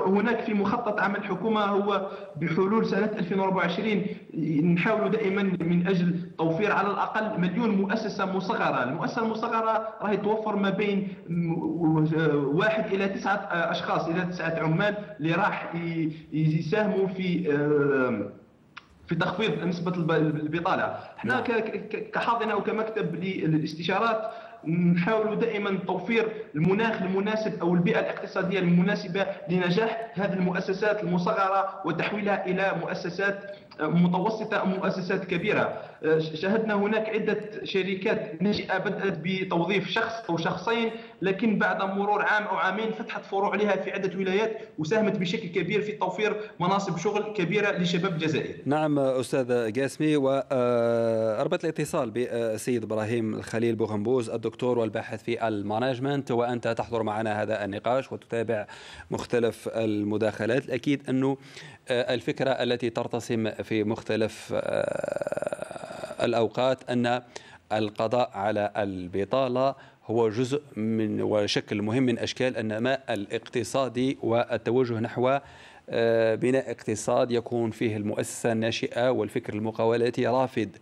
هناك في مخطط عمل الحكومة هو بحلول سنة 2024 نحاول دائما من أجل توفير على الأقل مليون مؤسسة مصغرة. المؤسسة المصغرة راهي توفر ما بين واحد إلى تسعة أشخاص إلى تسعة عمال اللي راح يساهموا في في تخفيض نسبة البطالة إحنا نعم. كحاضنة أو كمكتب للإستشارات نحاول دائما توفير المناخ المناسب أو البيئة الاقتصادية المناسبة لنجاح هذه المؤسسات المصغرة وتحويلها إلى مؤسسات متوسطة مؤسسات كبيرة شاهدنا هناك عدة شركات ناشئه بدأت بتوظيف شخص أو شخصين لكن بعد مرور عام أو عامين فتحت فروع لها في عدة ولايات وساهمت بشكل كبير في توفير مناصب شغل كبيرة لشباب الجزائر. نعم أستاذ قاسمي وأربط الاتصال بالسيد إبراهيم الخليل بوغنبوز الدكتور والباحث في ال management وأنت تحضر معنا هذا النقاش وتتابع مختلف المداخلات الأكيد أنه الفكرة التي ترتسم في مختلف الأوقات أن القضاء على البطالة هو جزء من وشكل مهم من أشكال النماء الاقتصادي والتوجه نحو بناء اقتصاد يكون فيه المؤسسة الناشئة والفكر المقاولاتي رافد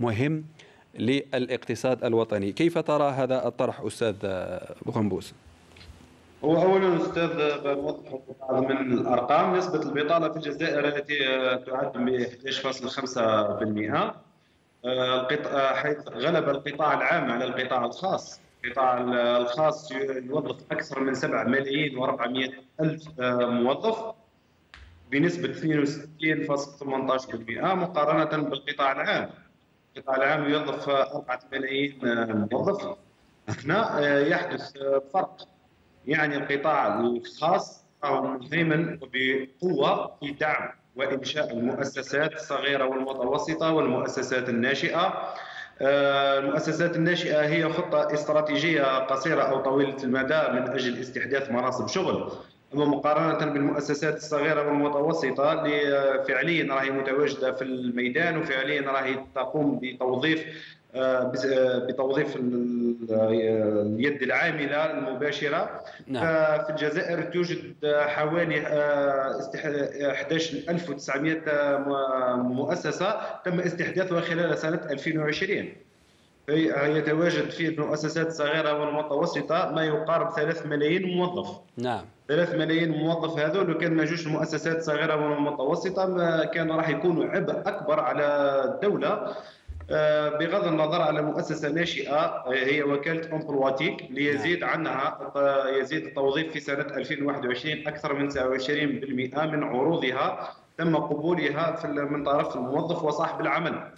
مهم للاقتصاد الوطني كيف ترى هذا الطرح أستاذ بوغنبوس؟ هو اولا أستاذ بنوضح بعض من الأرقام نسبه البطالة في الجزائر التي تعد ب 11.5% القطاع حيث غلب القطاع العام على القطاع الخاص. القطاع الخاص يوظف أكثر من 7 ملايين و400 ألف موظف بنسبة 62.18% مقارنة بالقطاع العام. القطاع العام يوظف 4 ملايين موظف. هنا يحدث فرق. يعني القطاع الخاص هو مهيمن بقوة في دعم وإنشاء المؤسسات الصغيرة والمتوسطة والمؤسسات الناشئة. آه، المؤسسات الناشئة هي خطة استراتيجية قصيرة أو طويلة المدى من أجل استحداث مناصب شغل. أما مقارنة بالمؤسسات الصغيرة والمتوسطة اللي فعليا راهي متواجدة في الميدان وفعليا راهي تقوم بتوظيف بتوظيف اليد العاملة المباشرة. نعم. ففي الجزائر توجد حوالي 11900 آه، مؤسسة تم استحداثها خلال سنة 2020 يتواجد في المؤسسات الصغيرة والمتوسطة ما يقارب 3 ملايين موظف. نعم. 3 ملايين موظف هذول لو كان ما جوش المؤسسات الصغيره والمتوسطة كان راح يكونوا عبء أكبر على الدولة. آه، بغض النظر على مؤسسة ناشئة آه، هي وكالة Emploitic ليزيد نعم. عنها آه، يزيد التوظيف في سنة 2021 أكثر من 29% من عروضها تم قبولها من طرف الموظف وصاحب العمل.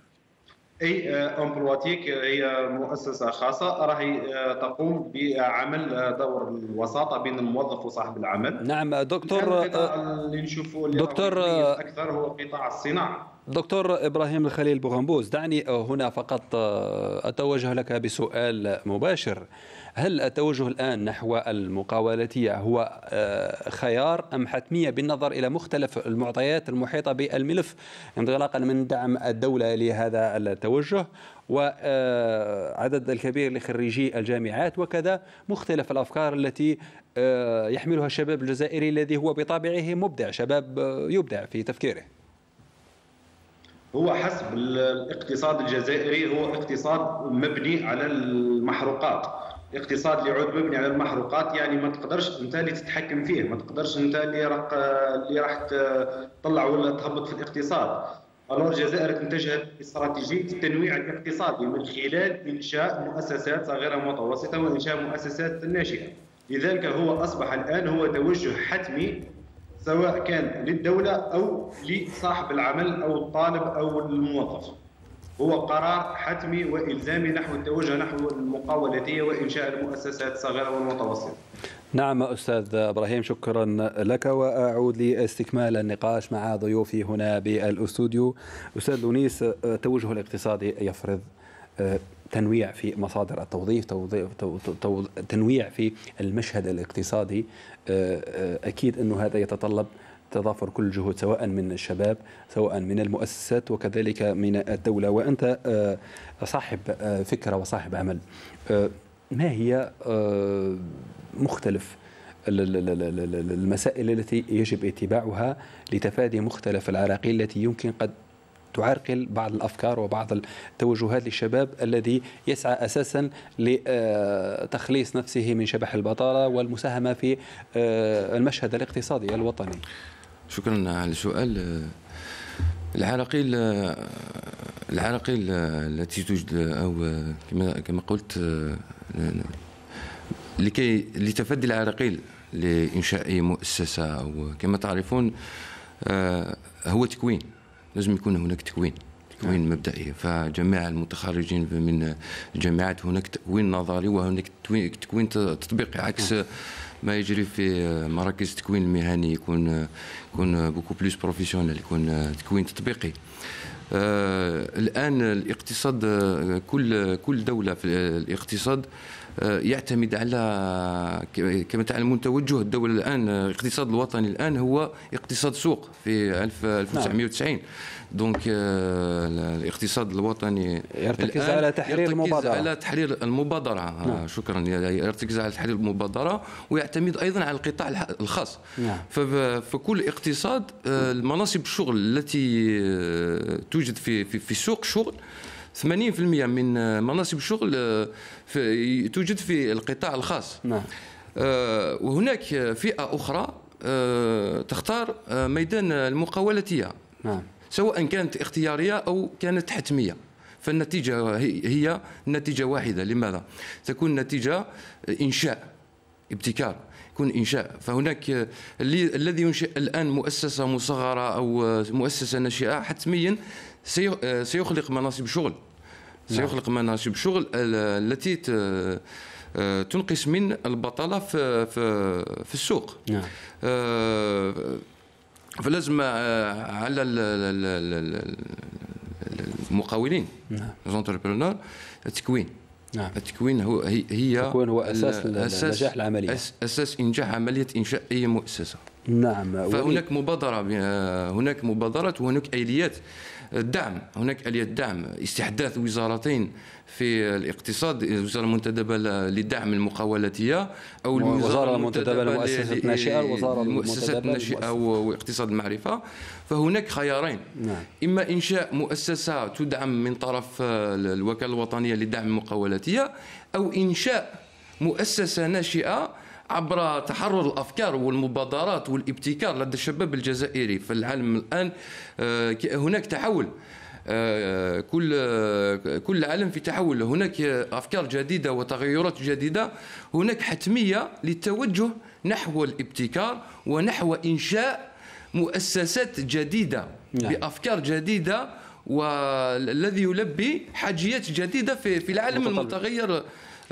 أي Emploitic هي مؤسسة خاصة راهي تقوم بعمل دور الوساطة بين الموظف وصاحب العمل. نعم دكتور اللي نشوفوا دكتور أكثر هو قطاع الصناعة. دكتور إبراهيم الخليل بوغنبوز دعني هنا فقط آه، أتوجه لك بسؤال مباشر. هل التوجه الآن نحو المقاولاتيه هو آه، خيار أم حتمية بالنظر إلى مختلف المعطيات المحيطة بالملف انطلاقا من دعم الدولة لهذا التوجه؟ وعدد الكبير لخريجي الجامعات وكذا مختلف الأفكار التي آه، يحملها الشباب الجزائري الذي هو بطبعه مبدع شباب يبدع في تفكيره. هو حسب الاقتصاد الجزائري هو اقتصاد مبني على المحروقات. اقتصاد اللي يعود مبني على المحروقات يعني ما تقدرش انت اللي تتحكم فيه ما تقدرش انت اللي راح اللي راح تطلع ولا تهبط في الاقتصاد. ألو الجزائر تنتجها استراتيجية التنويع الاقتصادي من خلال إنشاء مؤسسات صغيرة ومتوسطه وإنشاء مؤسسات ناشئه لذلك هو أصبح الآن هو توجه حتمي سواء كان للدولة أو لصاحب العمل أو الطالب أو الموظف هو قرار حتمي وإلزامي نحو التوجه نحو المقاولاتية وإنشاء المؤسسات الصغيرة والمتوسطة. نعم أستاذ إبراهيم شكرا لك وأعود لاستكمال النقاش مع ضيوفي هنا بالأستوديو. أستاذ لونيس التوجه الاقتصادي يفرض تنويع في مصادر التوظيف توظيف تنويع في المشهد الاقتصادي. آه، آه، أكيد إنه هذا يتطلب تضافر كل الجهود سواء من الشباب سواء من المؤسسات وكذلك من الدولة. وأنت آه، صاحب فكرة وصاحب عمل. ما هي مختلف المسائل التي يجب اتباعها لتفادي مختلف العراقيل التي يمكن قد تعرقل بعض الأفكار وبعض التوجهات للشباب الذي يسعى أساسا لتخليص نفسه من شبح البطالة والمساهمة في آه، المشهد الاقتصادي الوطني. شكرا على السؤال العراقيل العراقيل التي توجد أو كما كما قلت لكي لتفادي العراقيل لإنشاء مؤسسة أو كما تعرفون آه، هو تكوين لازم يكون هناك تكوين تكوين نعم. مبدئي فجميع المتخرجين من الجامعات هناك تكوين نظري وهناك تكوين تطبيقي عكس نعم. ما يجري في مراكز التكوين المهني يكون يكون beaucoup plus professionnel يكون تكوين تطبيقي آه الآن الاقتصاد كل كل دولة في الاقتصاد يعتمد على كما تعلمون توجه الدولة الآن الاقتصاد الوطني الآن هو اقتصاد سوق في 1990 نعم. دونك الاقتصاد الوطني يرتكز على تحرير المبادرة على تحرير المبادرة نعم. شكرا يرتكز على تحرير المبادرة ويعتمد أيضا على القطاع الخاص نعم. فكل اقتصاد آه، المناصب الشغل التي آه، توجد في في, في السوق شغل 80% من مناصب الشغل في توجد في القطاع الخاص نعم. وهناك فئة أخرى تختار ميدان المقاولاتية نعم. سواء كانت اختيارية أو كانت حتمية فالنتيجة هي نتيجة واحدة لماذا؟ تكون نتيجة إنشاء ابتكار يكون إنشاء. فهناك الذي ينشئ الآن مؤسسة مصغرة أو مؤسسة ناشئة حتميا سيخلق مناصب شغل. نعم. سيخلق مناصب شغل التي تنقص من البطاله في في, السوق. نعم. آه، فلازم على المقاولين نعم. التكوين. نعم. التكوين هو هي التكوين هو أساس نجاح العملية. أساس إنجاح عملية إنشاء أي مؤسسة. نعم. فهناك مبادرة هناك مبادرات وهناك اليات الدعم هناك اليات دعم. استحداث وزارتين في الاقتصاد الوزارة المنتدبة لدعم المقاولاتية أو الوزارة المنتدبة لمؤسسة الناشئه الوزارة المؤسسات الناشئه واقتصاد المعرفة. فهناك خيارين. نعم. إما إنشاء مؤسسة تدعم من طرف الوكالة الوطنية لدعم المقاولاتية أو إنشاء مؤسسة ناشئة عبر تحرر الأفكار والمبادرات والابتكار لدى الشباب الجزائري. في العالم الآن آه، هناك تحول. آه، كل كل عالم في تحول. هناك أفكار جديدة وتغيرات جديدة. هناك حتمية للتوجه نحو الابتكار ونحو إنشاء مؤسسات جديدة. نعم. بأفكار جديدة والذي يلبي حاجيات جديدة في في العالم المتغير.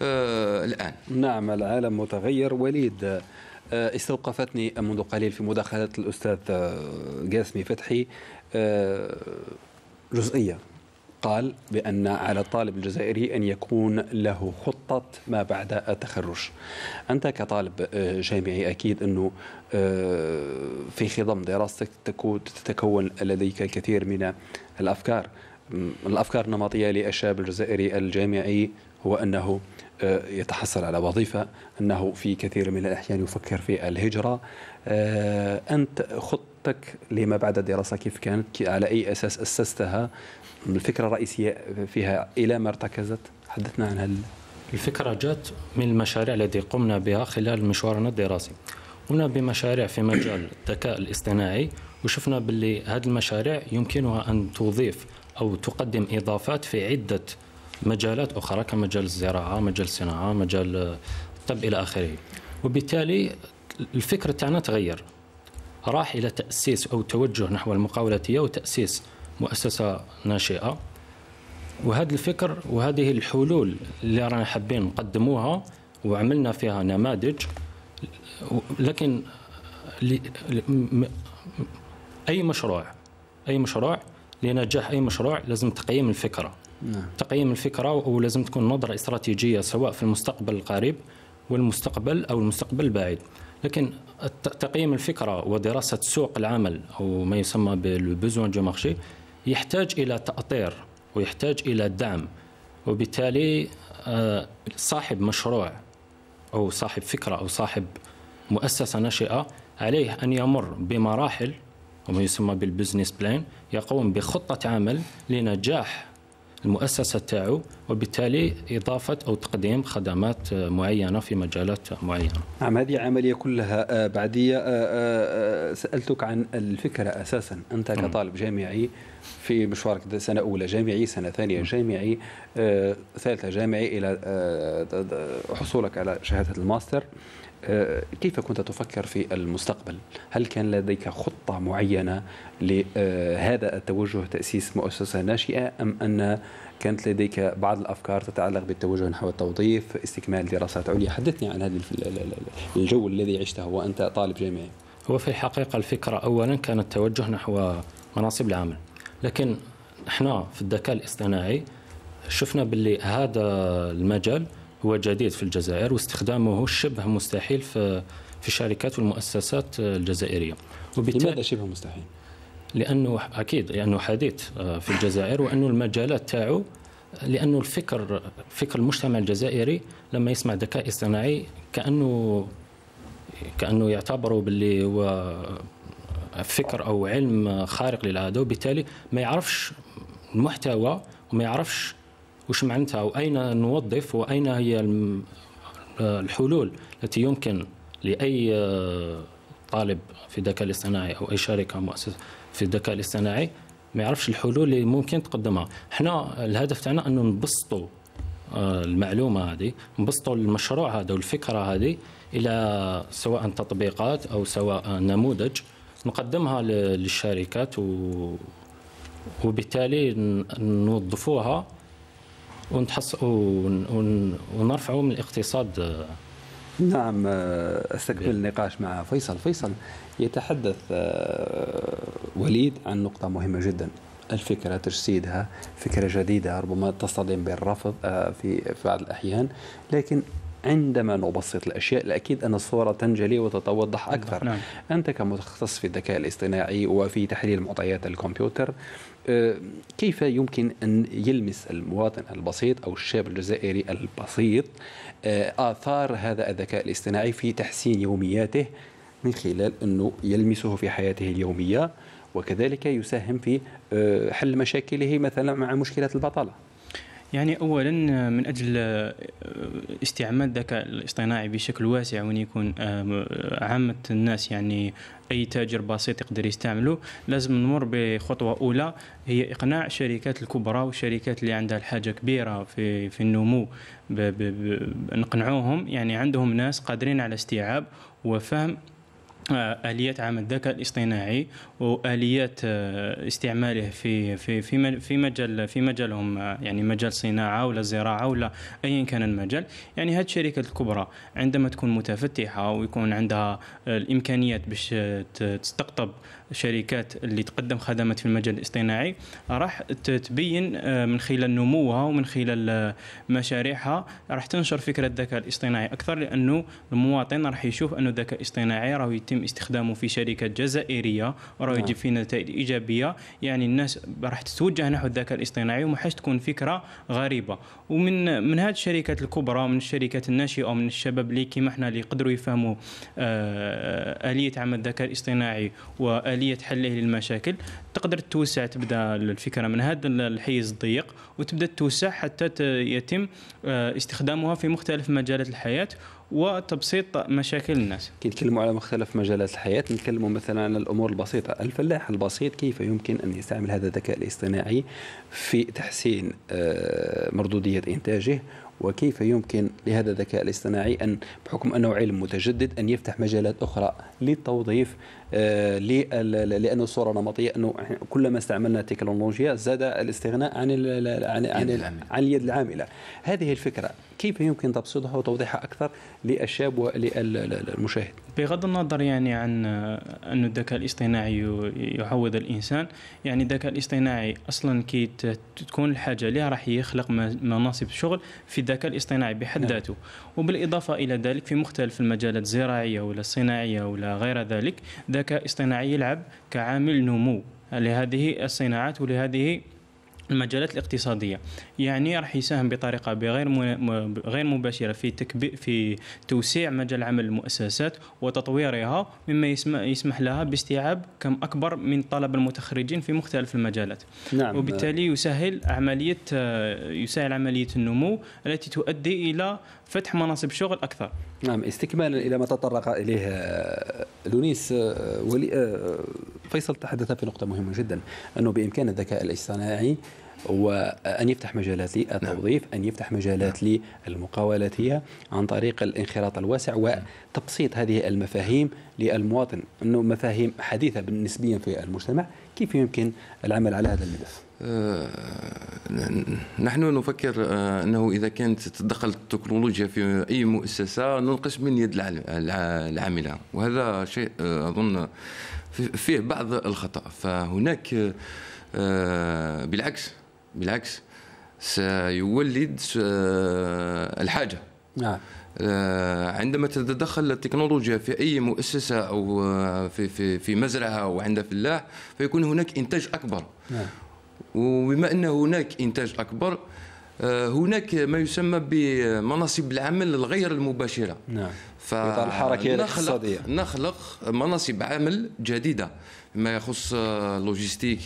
آه الآن. نعم العالم متغير. وليد آه استوقفتني منذ قليل في مداخلة الأستاذ قاسمي آه، فتحي جزئية. قال بأن على الطالب الجزائري أن يكون له خطة ما بعد التخرج. أنت كطالب جامعي أكيد أنه في خضم دراستك تتكون لديك الكثير من الأفكار. الأفكار النمطية للشاب الجزائري الجامعي هو أنه يتحصل على وظيفة أنه في كثير من الأحيان يفكر في الهجرة. آه، أنت خطتك لما بعد الدراسة كيف كانت؟ على أي أساس أسستها؟ الفكرة الرئيسية فيها إلى ما ارتكزت؟ حدثنا عنها الفكرة جاءت من المشاريع التي قمنا بها خلال مشوارنا الدراسي. قمنا بمشاريع في مجال الذكاء الاصطناعي وشفنا باللي هذه المشاريع يمكنها أن تضيف أو تقدم إضافات في عدة مجالات أخرى كمجال الزراعة مجال الصناعة مجال الطب إلى آخره. وبالتالي الفكر تاعنا تغير. راح إلى تأسيس أو توجه نحو المقاولاتية وتأسيس مؤسسة ناشئة. وهذا الفكر وهذه الحلول اللي رانا حابين نقدموها وعملنا فيها نماذج. لكن أي مشروع أي مشروع لنجاح أي مشروع لازم تقييم الفكرة. نعم. تقييم الفكرة ولازم تكون نظرة استراتيجية سواء في المستقبل القريب والمستقبل أو المستقبل البعيد لكن تقييم الفكرة ودراسة سوق العمل أو ما يسمى بالبزون دو مارشي يحتاج إلى تأطير ويحتاج إلى دعم وبالتالي آه، صاحب مشروع أو صاحب فكرة أو صاحب مؤسسة ناشئة عليه أن يمر بمراحل وما يسمى بال business plan يقوم بخطة عمل لنجاح المؤسسة تاعو وبالتالي إضافة أو تقديم خدمات معينة في مجالات معينة نعم هذه عملية كلها آه، بعدية آه، آه، سألتك عن الفكرة أساسا أنت نعم. كطالب جامعي في مشوارك سنة أولى جامعي سنة ثانية نعم. جامعي ثالثة جامعي إلى حصولك على شهادة الماستر كيف كنت تفكر في المستقبل؟ هل كان لديك خطة معينة لهذا التوجه تأسيس مؤسسة ناشئة أم أن كانت لديك بعض الأفكار تتعلق بالتوجه نحو التوظيف استكمال دراسات عليا؟ حدثني عن هذا الجو الذي عشته وأنت طالب جامعي. هو في الحقيقة الفكرة أولا كان التوجه نحو مناصب العمل. لكن إحنا في الذكاء الاصطناعي شفنا باللي هذا المجال هو جديد في الجزائر واستخدامه شبه مستحيل في في الشركات والمؤسسات الجزائرية لماذا شبه مستحيل؟ لأنه أكيد لأنه حديث آه، في الجزائر وأنه المجالات تاعو لأنه الفكر فكر المجتمع الجزائري لما يسمع ذكاء اصطناعي كانه كأنه يعتبروا باللي هو فكر أو علم خارق للعادة وبالتالي ما يعرفش المحتوى وما يعرفش وش معناتها؟ أو أين نوظف؟ وأين هي الحلول التي يمكن لأي طالب في الذكاء الاصطناعي أو أي شركة مؤسسة في الذكاء الاصطناعي ما يعرفش الحلول اللي ممكن تقدمها. إحنا الهدف تاعنا أنه نبسطوا آه، المعلومة هذه نبسطوا المشروع هذا والفكرة هذه إلى سواء تطبيقات أو سواء نموذج نقدمها للشركات وبالتالي نوظفوها ونتحص ونرفعوا من الاقتصاد. نعم آه، استكمل النقاش مع فيصل. فيصل يتحدث آه، وليد عن نقطة مهمة جدا الفكرة تجسيدها فكرة جديدة ربما تصطدم بالرفض آه، في بعض الأحيان. لكن عندما نبسط الأشياء الاكيد أن الصورة تنجلي وتتوضح أكثر. نعم. أنت كمتخصص في الذكاء الاصطناعي وفي تحليل معطيات الكمبيوتر كيف يمكن أن يلمس المواطن البسيط أو الشاب الجزائري البسيط آثار هذا الذكاء الاصطناعي في تحسين يومياته من خلال أنه يلمسه في حياته اليومية وكذلك يساهم في آه، حل مشاكله مثلا مع مشكلة البطالة. يعني اولا من أجل آه، استعمال الذكاء الاصطناعي بشكل واسع وأن يكون آه، عامة الناس يعني أي تاجر بسيط يقدر يستعمله لازم نمر بخطوة أولى هي إقناع الشركات الكبرى والشركات اللي عندها الحاجة كبيرة في في النمو. نقنعوهم يعني عندهم ناس قادرين على استيعاب وفهم آليات عمل الذكاء الاصطناعي وآليات آه، استعماله في في في في مجال في مجالهم آه، يعني مجال صناعة ولا زراعة ولا ايا كان المجال. يعني هذه الشركات الكبرى عندما تكون متفتحة ويكون عندها الإمكانيات باش تستقطب شركات اللي تقدم خدمات في المجال الاصطناعي راح تبين آه، من خلال نموها ومن خلال آه، مشاريعها راح تنشر فكرة الذكاء الاصطناعي أكثر لأنه المواطن راح يشوف انه الذكاء الاصطناعي راه يتم استخدامه في شركات جزائرية وراه يجيب نعم. فيه نتائج إيجابية يعني الناس راح تتوجه نحو الذكاء الاصطناعي وما حاش تكون فكرة غريبة ومن من هذه الشركات الكبرى من الشركات الناشئة ومن الشباب اللي كيما إحنا اللي يقدروا يفهموا آه، آلية عمل الذكاء الاصطناعي وآلية آلية حله للمشاكل تقدر توسع تبدأ الفكرة من هذا الحيز الضيق وتبدأ توسع حتى يتم آه، استخدامها في مختلف مجالات الحياة وتبسيط مشاكل الناس. كي نتكلموا على مختلف مجالات الحياة نتكلموا مثلا عن الأمور البسيطة. الفلاح البسيط كيف يمكن أن يستعمل هذا الذكاء الاصطناعي في تحسين آه، مردودية إنتاجه؟ وكيف يمكن لهذا الذكاء الاصطناعي أن بحكم أنه علم متجدد أن يفتح مجالات أخرى للتوظيف آه، لأنه الصورة نمطية أنه كلما استعملنا تكنولوجيا زاد الاستغناء عن عن عن, عن اليد العاملة. هذه الفكرة. كيف يمكن تبسيطها وتوضيحها أكثر للشاب وللمشاهد؟ بغض النظر يعني عن أن الذكاء الاصطناعي يعوض الإنسان يعني الذكاء الاصطناعي أصلا كي تكون الحاجة لها راح يخلق مناصب شغل في الذكاء الاصطناعي بحد نعم. ذاته. وبالإضافة إلى ذلك في مختلف المجالات الزراعية ولا الصناعية ولا غير ذلك. الذكاء الاصطناعي يلعب كعامل نمو. لهذه الصناعات ولهذه المجالات الاقتصادية. يعني راح يساهم بطريقة بغير غير مباشرة في تكبير في توسيع مجال عمل المؤسسات وتطويرها مما يسمح لها باستيعاب كم أكبر من طلب المتخرجين في مختلف المجالات. نعم. وبالتالي يسهل عملية يسهل عملية النمو التي تؤدي إلى فتح مناصب شغل أكثر نعم استكمالا إلى ما تطرق إليه آه، لونيس آه، ولي آه، فيصل تحدث في نقطة مهمة جدا أنه بإمكان الذكاء الاصطناعي وأن يفتح مجالات للتوظيف نعم. أن يفتح مجالات نعم. للمقاولاتية عن طريق الانخراط الواسع وتبسيط هذه المفاهيم للمواطن أنه مفاهيم حديثة نسبيا في المجتمع كيف يمكن العمل على هذا الملف؟ آه، نحن نفكر آه، أنه إذا كانت تدخل التكنولوجيا في أي مؤسسة ننقص من يد العاملة. وهذا شيء آه، أظن فيه بعض الخطأ. فهناك بالعكس بالعكس سيولد الحاجة. نعم. عندما تتدخل التكنولوجيا في أي مؤسسة أو في في في مزرعة أو عند فلاح فيكون هناك إنتاج أكبر. نعم. وبما أن هناك إنتاج أكبر هناك ما يسمى بمناصب العمل الغير المباشرة. نعم. في الحركيه الاقتصادية. نخلق مناصب عمل جديدة ما يخص logistique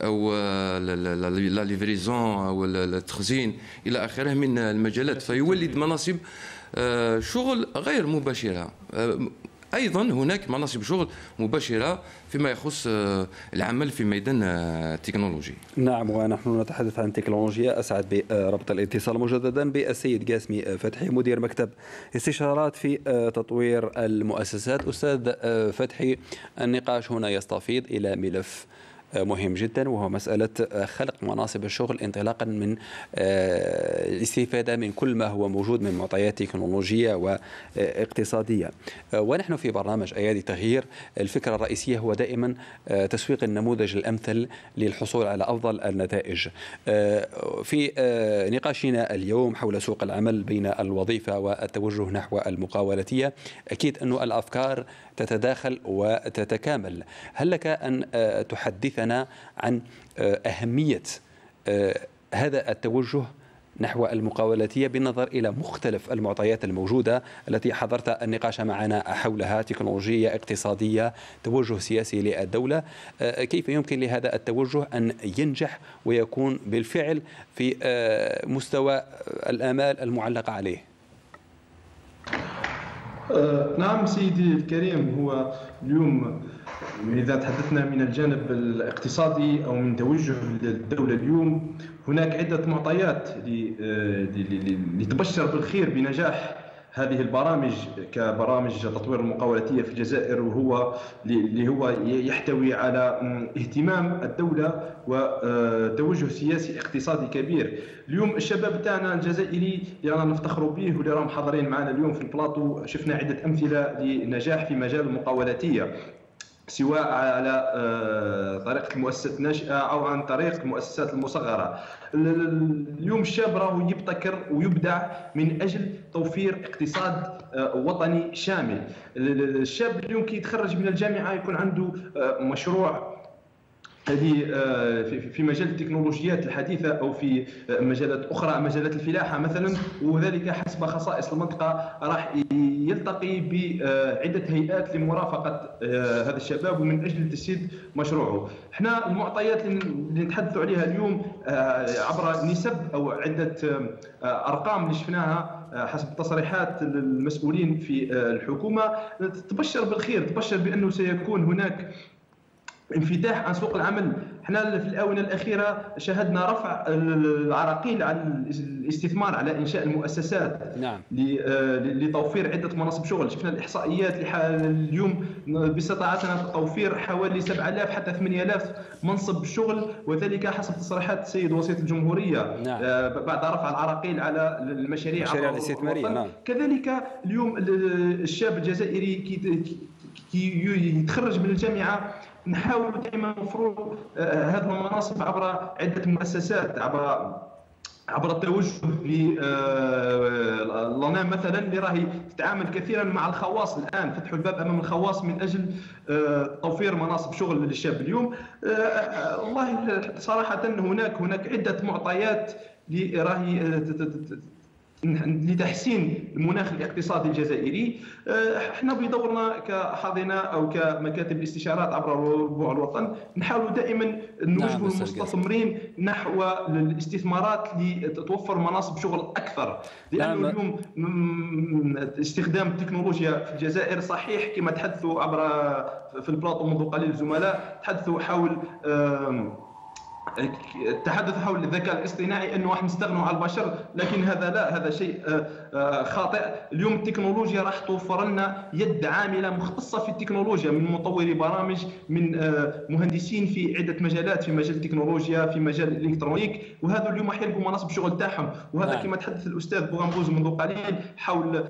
أو la livraison أو التخزين إلى آخره من المجالات. فيولد مناصب شغل غير مباشرة. أيضا هناك مناصب شغل مباشرة فيما يخص العمل في ميدان التكنولوجي. نعم ونحن نتحدث عن تكنولوجيا أسعد بربط الاتصال مجددا بالسيد قاسمي فتحي مدير مكتب استشارات في تطوير المؤسسات أستاذ فتحي النقاش هنا يستفيض إلى ملف مهم جدا وهو مسألة خلق مناصب الشغل انطلاقا من آه، الاستفادة من كل ما هو موجود من معطيات تكنولوجية واقتصادية. آه، ونحن في برنامج أيادي تغيير. الفكرة الرئيسية هو دائما آه، تسويق النموذج الأمثل للحصول على أفضل النتائج. في نقاشنا اليوم حول سوق العمل بين الوظيفة والتوجه نحو المقاولتية أكيد أن الأفكار تتداخل وتتكامل. هل لك أن تحدثنا عن أهمية هذا التوجه نحو المقاولاتية بالنظر إلى مختلف المعطيات الموجودة التي حضرت النقاش معنا حولها تكنولوجية اقتصادية توجه سياسي للدولة. كيف يمكن لهذا التوجه أن ينجح ويكون بالفعل في مستوى الآمال المعلقة عليه؟ آه، نعم سيدي الكريم هو اليوم إذا تحدثنا من الجانب الاقتصادي أو من توجه الدولة اليوم هناك عدة معطيات لتبشر بالخير بنجاح هذه البرامج كبرامج تطوير المقاولاتية في الجزائر وهو اللي هو يحتوي على اهتمام الدولة وتوجه سياسي اقتصادي كبير. اليوم الشباب تاعنا الجزائري اللي رانا نفتخروا به واللي راهم حاضرين معنا اليوم في البلاطو شفنا عدة أمثلة لنجاح في مجال المقاولاتية. سواء على آه، طريقة المؤسسات الناشئه أو عن طريق المؤسسات المصغرة. اليوم الشاب راهو يبتكر ويبدع من أجل توفير اقتصاد آه، وطني شامل. الشاب اليوم كي يتخرج من الجامعة يكون عنده آه، مشروع هذه آه، في مجال التكنولوجيات الحديثة أو في آه، مجالات أخرى مجالات الفلاحة مثلا وذلك حسب خصائص المنطقة راح يلتقي بعدة هيئات لمرافقة آه، هذا الشباب ومن أجل تسييد مشروعه. إحنا المعطيات اللي نتحدثوا عليها اليوم عبر نسب أو عدة أرقام اللي شفناها حسب تصريحات المسؤولين في الحكومة تبشر بالخير تبشر بأنه سيكون هناك انفتاح عن سوق العمل. إحنا في الآونة الأخيرة شهدنا رفع العراقيل على الاستثمار على إنشاء المؤسسات نعم. آه، لتوفير عدة مناصب شغل. شفنا الإحصائيات اليوم باستطاعتنا توفير حوالي 7000 حتى 8000 منصب شغل وذلك حسب تصريحات السيد وسيط الجمهورية. نعم. آه، بعد رفع العراقيل على المشاريع المشاريع الاستثمارية نعم. كذلك اليوم الشاب الجزائري كي يتخرج من الجامعة نحاولوا دائما نوفروا آه، هذه المناصب عبر عدة مؤسسات عبر عبر التوجه للنام آه، مثلا اللي راهي تتعامل كثيرا مع الخواص الآن فتحوا الباب أمام الخواص من أجل آه، توفير مناصب شغل للشاب اليوم. والله صراحة هناك هناك عدة معطيات اللي راهي لتحسين المناخ الاقتصادي الجزائري. آه، إحنا بدورنا كحاضنة أو كمكاتب الاستشارات عبر ربوع الوطن نحاول دائما نوجه نعم المستثمرين نحو الاستثمارات لتوفر مناصب شغل أكثر. لأنه نعم. اليوم استخدام التكنولوجيا في الجزائر صحيح كما تحدثوا عبر في البلاطو منذ قليل الزملاء تحدثوا حول التحدث حول الذكاء الاصطناعي أنه راح نستغنوا على البشر لكن هذا لا هذا شيء آه، آه، خاطئ. اليوم التكنولوجيا راح توفر لنا يد عاملة مختصة في التكنولوجيا من مطوري برامج من آه، مهندسين في عدة مجالات في مجال التكنولوجيا في مجال ال électronique. وهذا اليوم راح يلقوا مناصب شغل تاعهم. وهذا نعم. كما تحدث الأستاذ بوغامبوز منذ قليل حول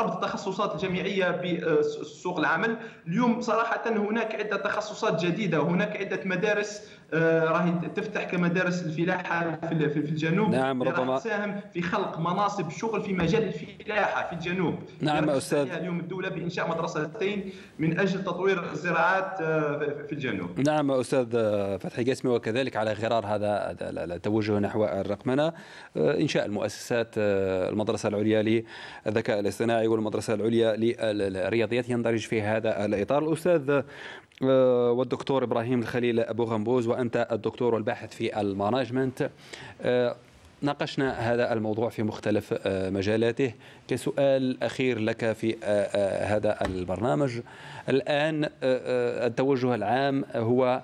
ربط التخصصات الجامعيه بسوق العمل. اليوم صراحة هناك عدة تخصصات جديدة وهناك عدة مدارس راهي تفتح كمدارس الفلاحة في الجنوب. نعم ربما. تساهم في خلق مناصب شغل في مجال الفلاحة في الجنوب. نعم أستاذ. اليوم الدولة بإنشاء مدرستين من أجل تطوير الزراعات آه، في الجنوب. نعم أستاذ فتحي قاسمي وكذلك على غرار هذا التوجه نحو الرقمنة. آه، انشاء المؤسسات آه، المدرسة العليا للذكاء الاصطناعي والمدرسة العليا للرياضيات يندرج في هذا الإطار. الأستاذ آه، والدكتور إبراهيم الخليل أبو غنبوز وأنت الدكتور والباحث في المانجمنت. آه، ناقشنا هذا الموضوع في مختلف آه، مجالاته. كسؤال أخير لك في هذا البرنامج. الآن التوجه العام هو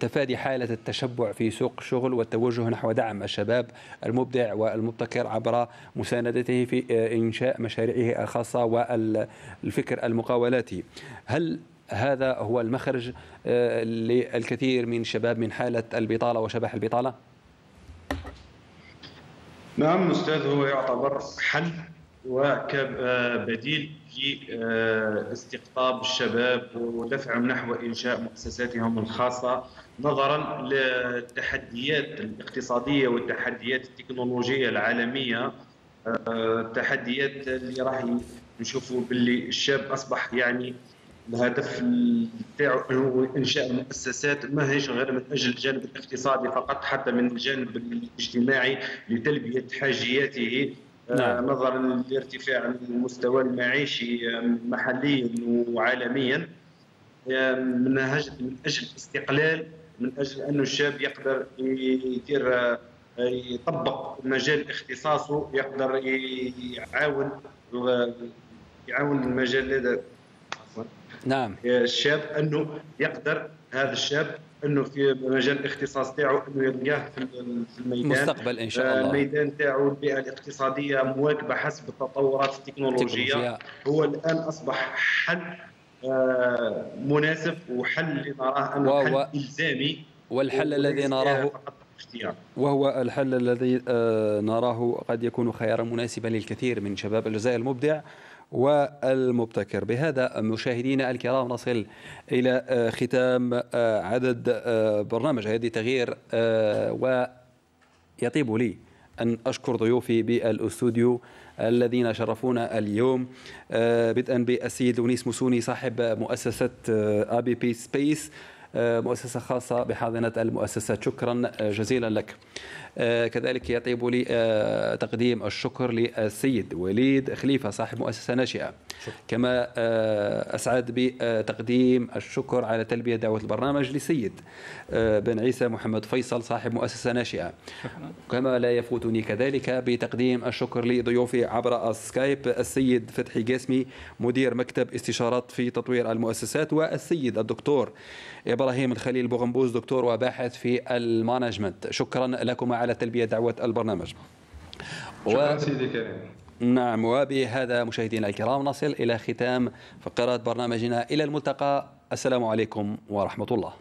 تفادي حالة التشبع في سوق الشغل والتوجه نحو دعم الشباب المبدع والمبتكر عبر مساندته في إنشاء مشاريعه الخاصة والفكر المقاولاتي. هل هذا هو المخرج آه، للكثير من الشباب من حالة البطالة وشبح البطالة؟ نعم أستاذ هو يعتبر حل وكبديل لاستقطاب الشباب ودفعهم نحو إنشاء مؤسساتهم الخاصة نظرا للتحديات الاقتصادية والتحديات التكنولوجية العالمية التحديات آه، اللي راح نشوفوا باللي الشاب أصبح يعني الهدف تاعو هو إنشاء مؤسسات ما هيش غير من أجل الجانب الاقتصادي فقط حتى من الجانب الاجتماعي لتلبية حاجياته آه، نعم. نظرا لارتفاع المستوى المعيشي آه، محليا وعالميا آه، من أجل الاستقلال من أجل انه الشاب يقدر يدير يطبق مجال اختصاصه يقدر يعاون يعاون المجال نعم. الشاب أنه يقدر هذا الشاب أنه في مجال الاختصاص تاعو أنه يلقاه في الميدان. مستقبل إن شاء الله. الميدان تاعو البيئة الاقتصادية مواكبة حسب التطورات التكنولوجية. هو الآن أصبح حل آه، مناسب وحل اللي نراه انه حل إلزامي. والحل الذي نراه وهو الحل الذي آه، نراه قد يكون خيارا مناسبا للكثير من شباب الجزائر المبدع. والمبتكر. بهذا مشاهدينا الكرام نصل إلى آه، ختام آه، عدد آه، برنامج هذه تغيير ويطيب لي أن أشكر ضيوفي بالأستوديو الذين شرفونا اليوم. بدءا بالسيد لونيس موسوني صاحب مؤسسة أبي بي سبيس. مؤسسة خاصة بحاضنة المؤسسات شكرا جزيلا لك. كذلك يطيب لي آه، تقديم الشكر للسيد وليد خليفة صاحب مؤسسة ناشئة. كما آه، أسعد بتقديم الشكر على تلبية دعوة البرنامج لسيد بن عيسى محمد فيصل صاحب مؤسسة ناشئة. كما لا يفوتني كذلك بتقديم الشكر لضيوفي عبر السكايب السيد فتحي قاسمي مدير مكتب استشارات في تطوير المؤسسات والسيد الدكتور إبراهيم الخليل بوغنبوز دكتور وباحث في ال management. شكرا لكم على تلبية دعوة البرنامج. شكرا و... سيدي كريم. نعم وبهذا مشاهدينا الكرام نصل إلى ختام فقرات برنامجنا إلى الملتقى. السلام عليكم ورحمة الله.